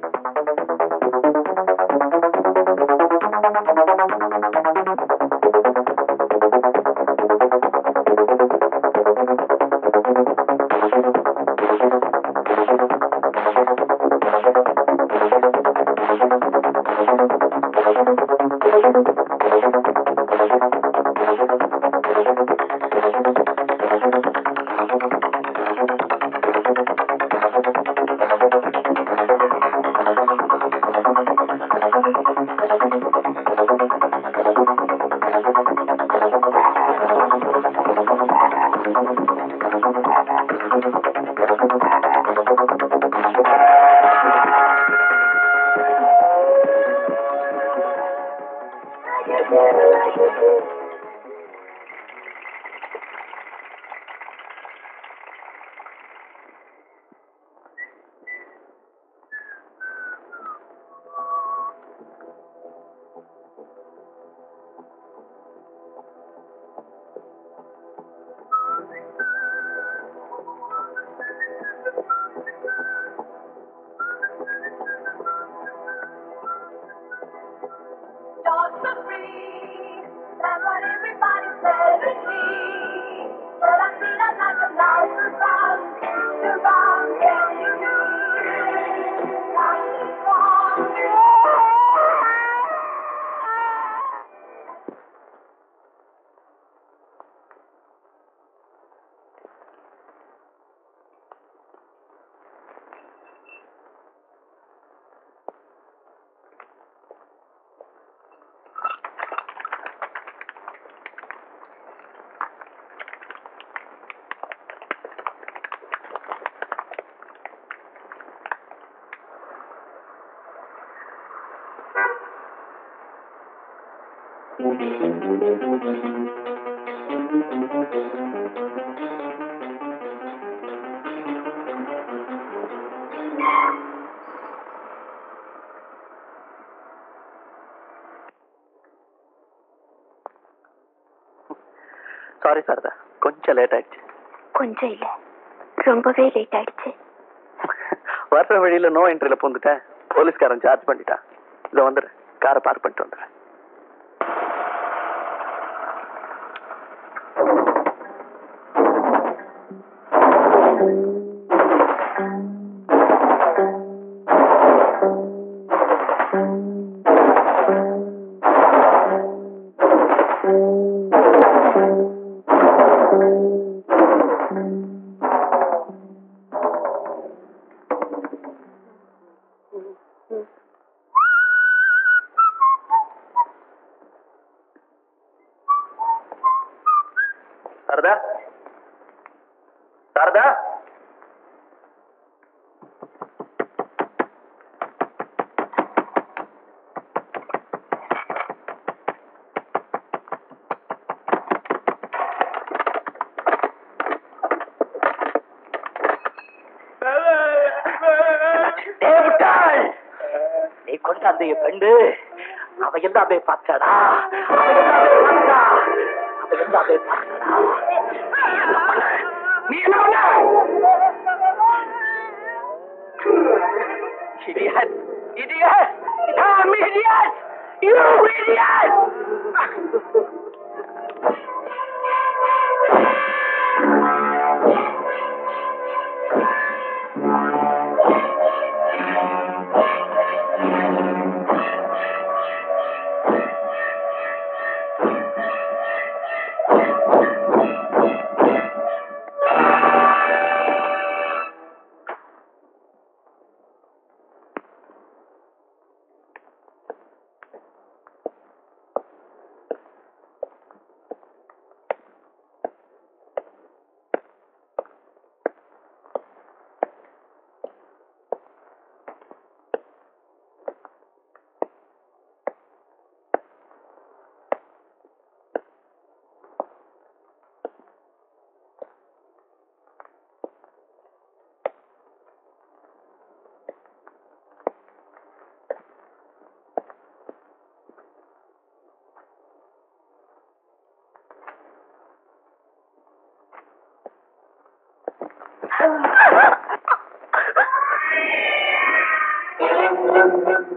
கொஞ்சம் லேட் ஆயிடுச்சு. கொஞ்சம் இல்ல. ரொம்பவே லேட் ஆயிடுச்சு. <laughs> வர்ற வழியில நோ என்ட்ரில பூந்துட்டேன். போலீஸ்காரன் சார்ஜ் பண்ணிட்டான். இதை வந்துடு காரை பார்க் பண்ணிட்டு வந்துடுறேன் Thank you.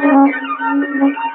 Thank you.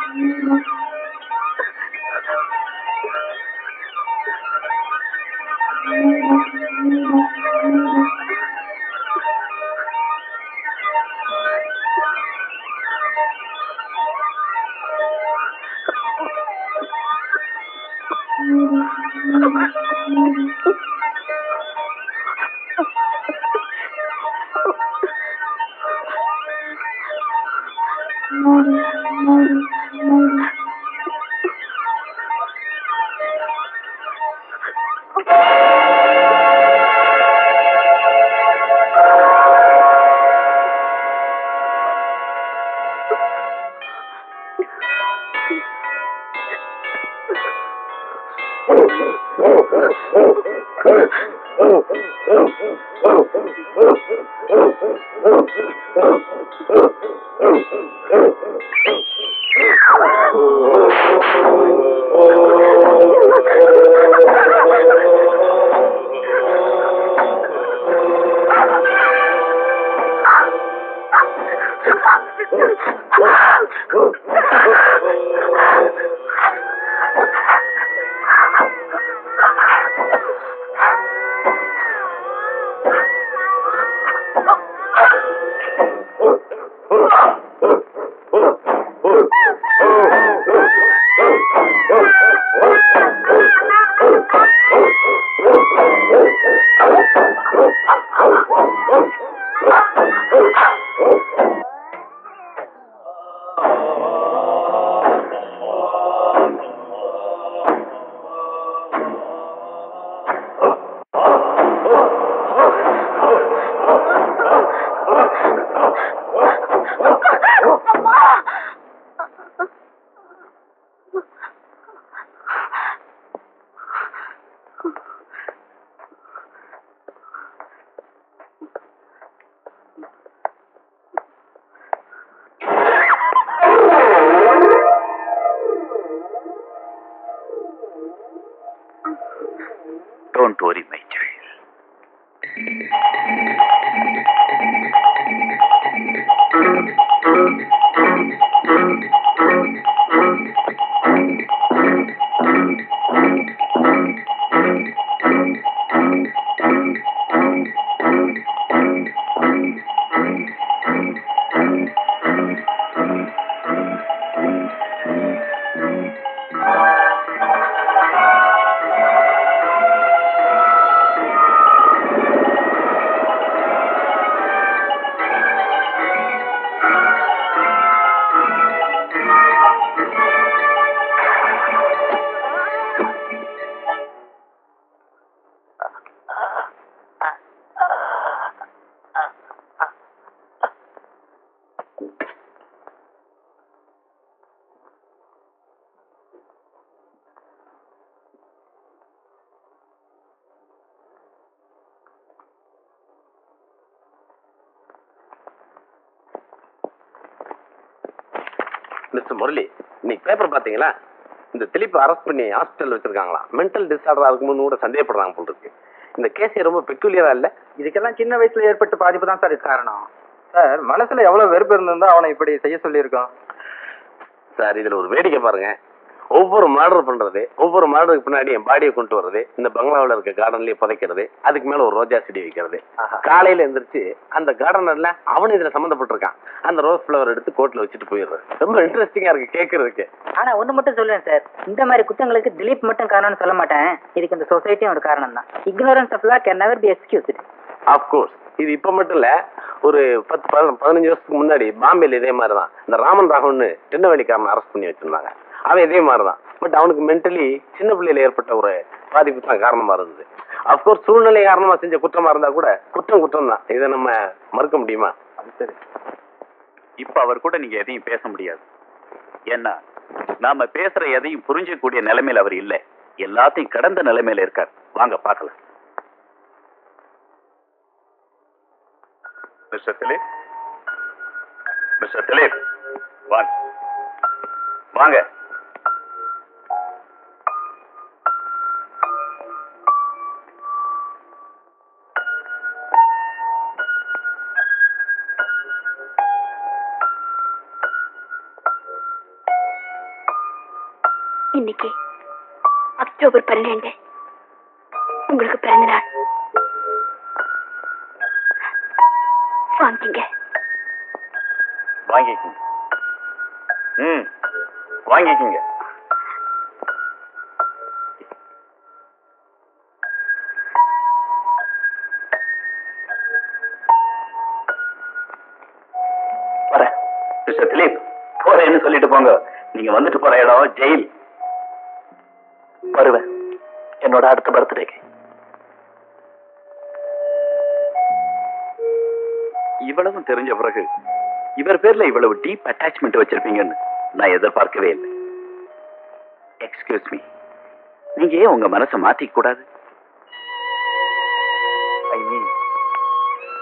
Dileep arrest பண்ணி ஹாஸ்பிட்டல் வச்சிருக்காங்களா? மென்டல் டிசார்டரா இருக்கும்னு கூட சந்தேகப்படுறாங்க போல இருக்கு. இந்த கேஸ் ரொம்ப பெக்குலியரா இல்ல? இதுக்கெல்லாம் சின்ன வயசுல ஏற்பட்ட பாதிப்பு தான் சார் காரணம். சார் மனசுல எவ்வளவு வெறுப்பு இருந்திருந்தா அவனை இப்படி செய்ய சொல்லியிருக்கான் சார் இதுல ஒரு வேடிக்கை பாருங்க. ஒவ்வொரு மர்டர் பண்றது ஒவ்வொரு மர்டருக்கு பின்னாடி என் பாடியை கொண்டு வர்றது இந்த பங்களாவில் இருக்க கார்டன்லயே புதைக்கிறது அதுக்கு மேல ஒரு ரோஜா செடி வைக்கிறது. காலையில எந்திரிச்சு அந்த கார்டனர்ல அவன் இதுல சம்மந்தப்பட்டிருக்கான். அந்த ரோஸ் ஃபிளவர் எடுத்து கோட்ல வச்சுட்டு போயிடுறது. ரொம்ப இன்ட்ரெஸ்டிங்கா இருக்கு கேட்கறதுக்கு ஆனா ஒண்ணு மட்டும் சொல்லுவேன் சார் இந்த மாதிரி குற்றங்களுக்கு திலீப் மட்டும் காரணம்னு சொல்ல மாட்டேன். இதுக்கு இந்த சொசைட்டியும் ஒரு காரணம் தான் ignorance of law can never be excused course இது இப்ப மட்டும் இல்ல ஒரு பத்து பதின- பதினஞ்சு வருஷத்துக்கு முன்னாடி பாம்பேல இதே மாதிரி தான் இந்த ராமன் ராகவன்னு திருநெல்வேலிக்காரன் அரெஸ்ட் பண்ணி வச்சிருந்தாங்க. அவன் இதே மாதிரி தான் பட் அவனுக்கு மென்டலி சின்ன பிள்ளையில ஏற்பட்ட ஒரு பாதிப்பு தான் காரணமா இருந்தது. அப்கோர்ஸ் சூழ்நிலை காரணமா செஞ்ச குற்றமா இருந்தா கூட குற்றம் குற்றம் தான் இதை நம்ம மறுக்க முடியுமா? சரி. இப்ப அவர் கூட நீங்க எதையும் பேச முடியாது. ஏன்னா நாம பேசுற எதையும் புரிஞ்சக்கூடிய நிலைமையில அவர் இல்ல. எல்லாத்தையும் கடந்த நிலைமையில இருக்கார். வாங்க பார்க்கலாம். மிஸ்டர் திலீப். மிஸ்டர் திலீப். வாங்க வாங்க. அக்டோபர் பன்னெண்டு. உங்களுக்கு பிறந்த நாள். வாங்கிங்க வாங்கிக்கிங்க. ம் வாங்கிக்கிங்க. வரேன். மிஸ்டர் திலீப் போறேன்னு சொல்லிட்டு போங்க. நீங்க வந்துட்டு போற இடம் ஜெயில். வருவேன். என்னோட அடுத்த பர்த்டேக்கு. இவ்வளவும் தெரிஞ்ச பிறகு இவர் பேர்ல இவ்வளவு டீப் அட்டாச்மெண்ட் வச்சிருப்பீங்கன்னு நான் எதிர்பார்க்கவே இல்லை. எக்ஸ்கியூஸ் மீ நீங்க ஏன் உங்க மனசை மாத்திக்க கூடாது? ஐ மீன்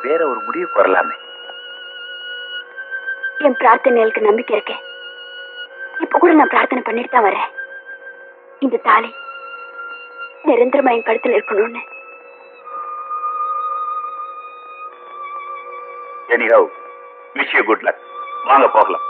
வேற ஒரு முடிவுக்கு வரலாமே. என் பிரார்த்தனைகளுக்கு நம்பிக்கை இருக்கேன். இப்ப கூட நான் பிரார்த்தனை பண்ணிட்டு தான் வரேன். இந்த தாலி நிரந்தரமா என் கழுத்துல இருக்கணும்னு. எனிஹவ் விஷ் குட் லக் வாங்க போகலாம்.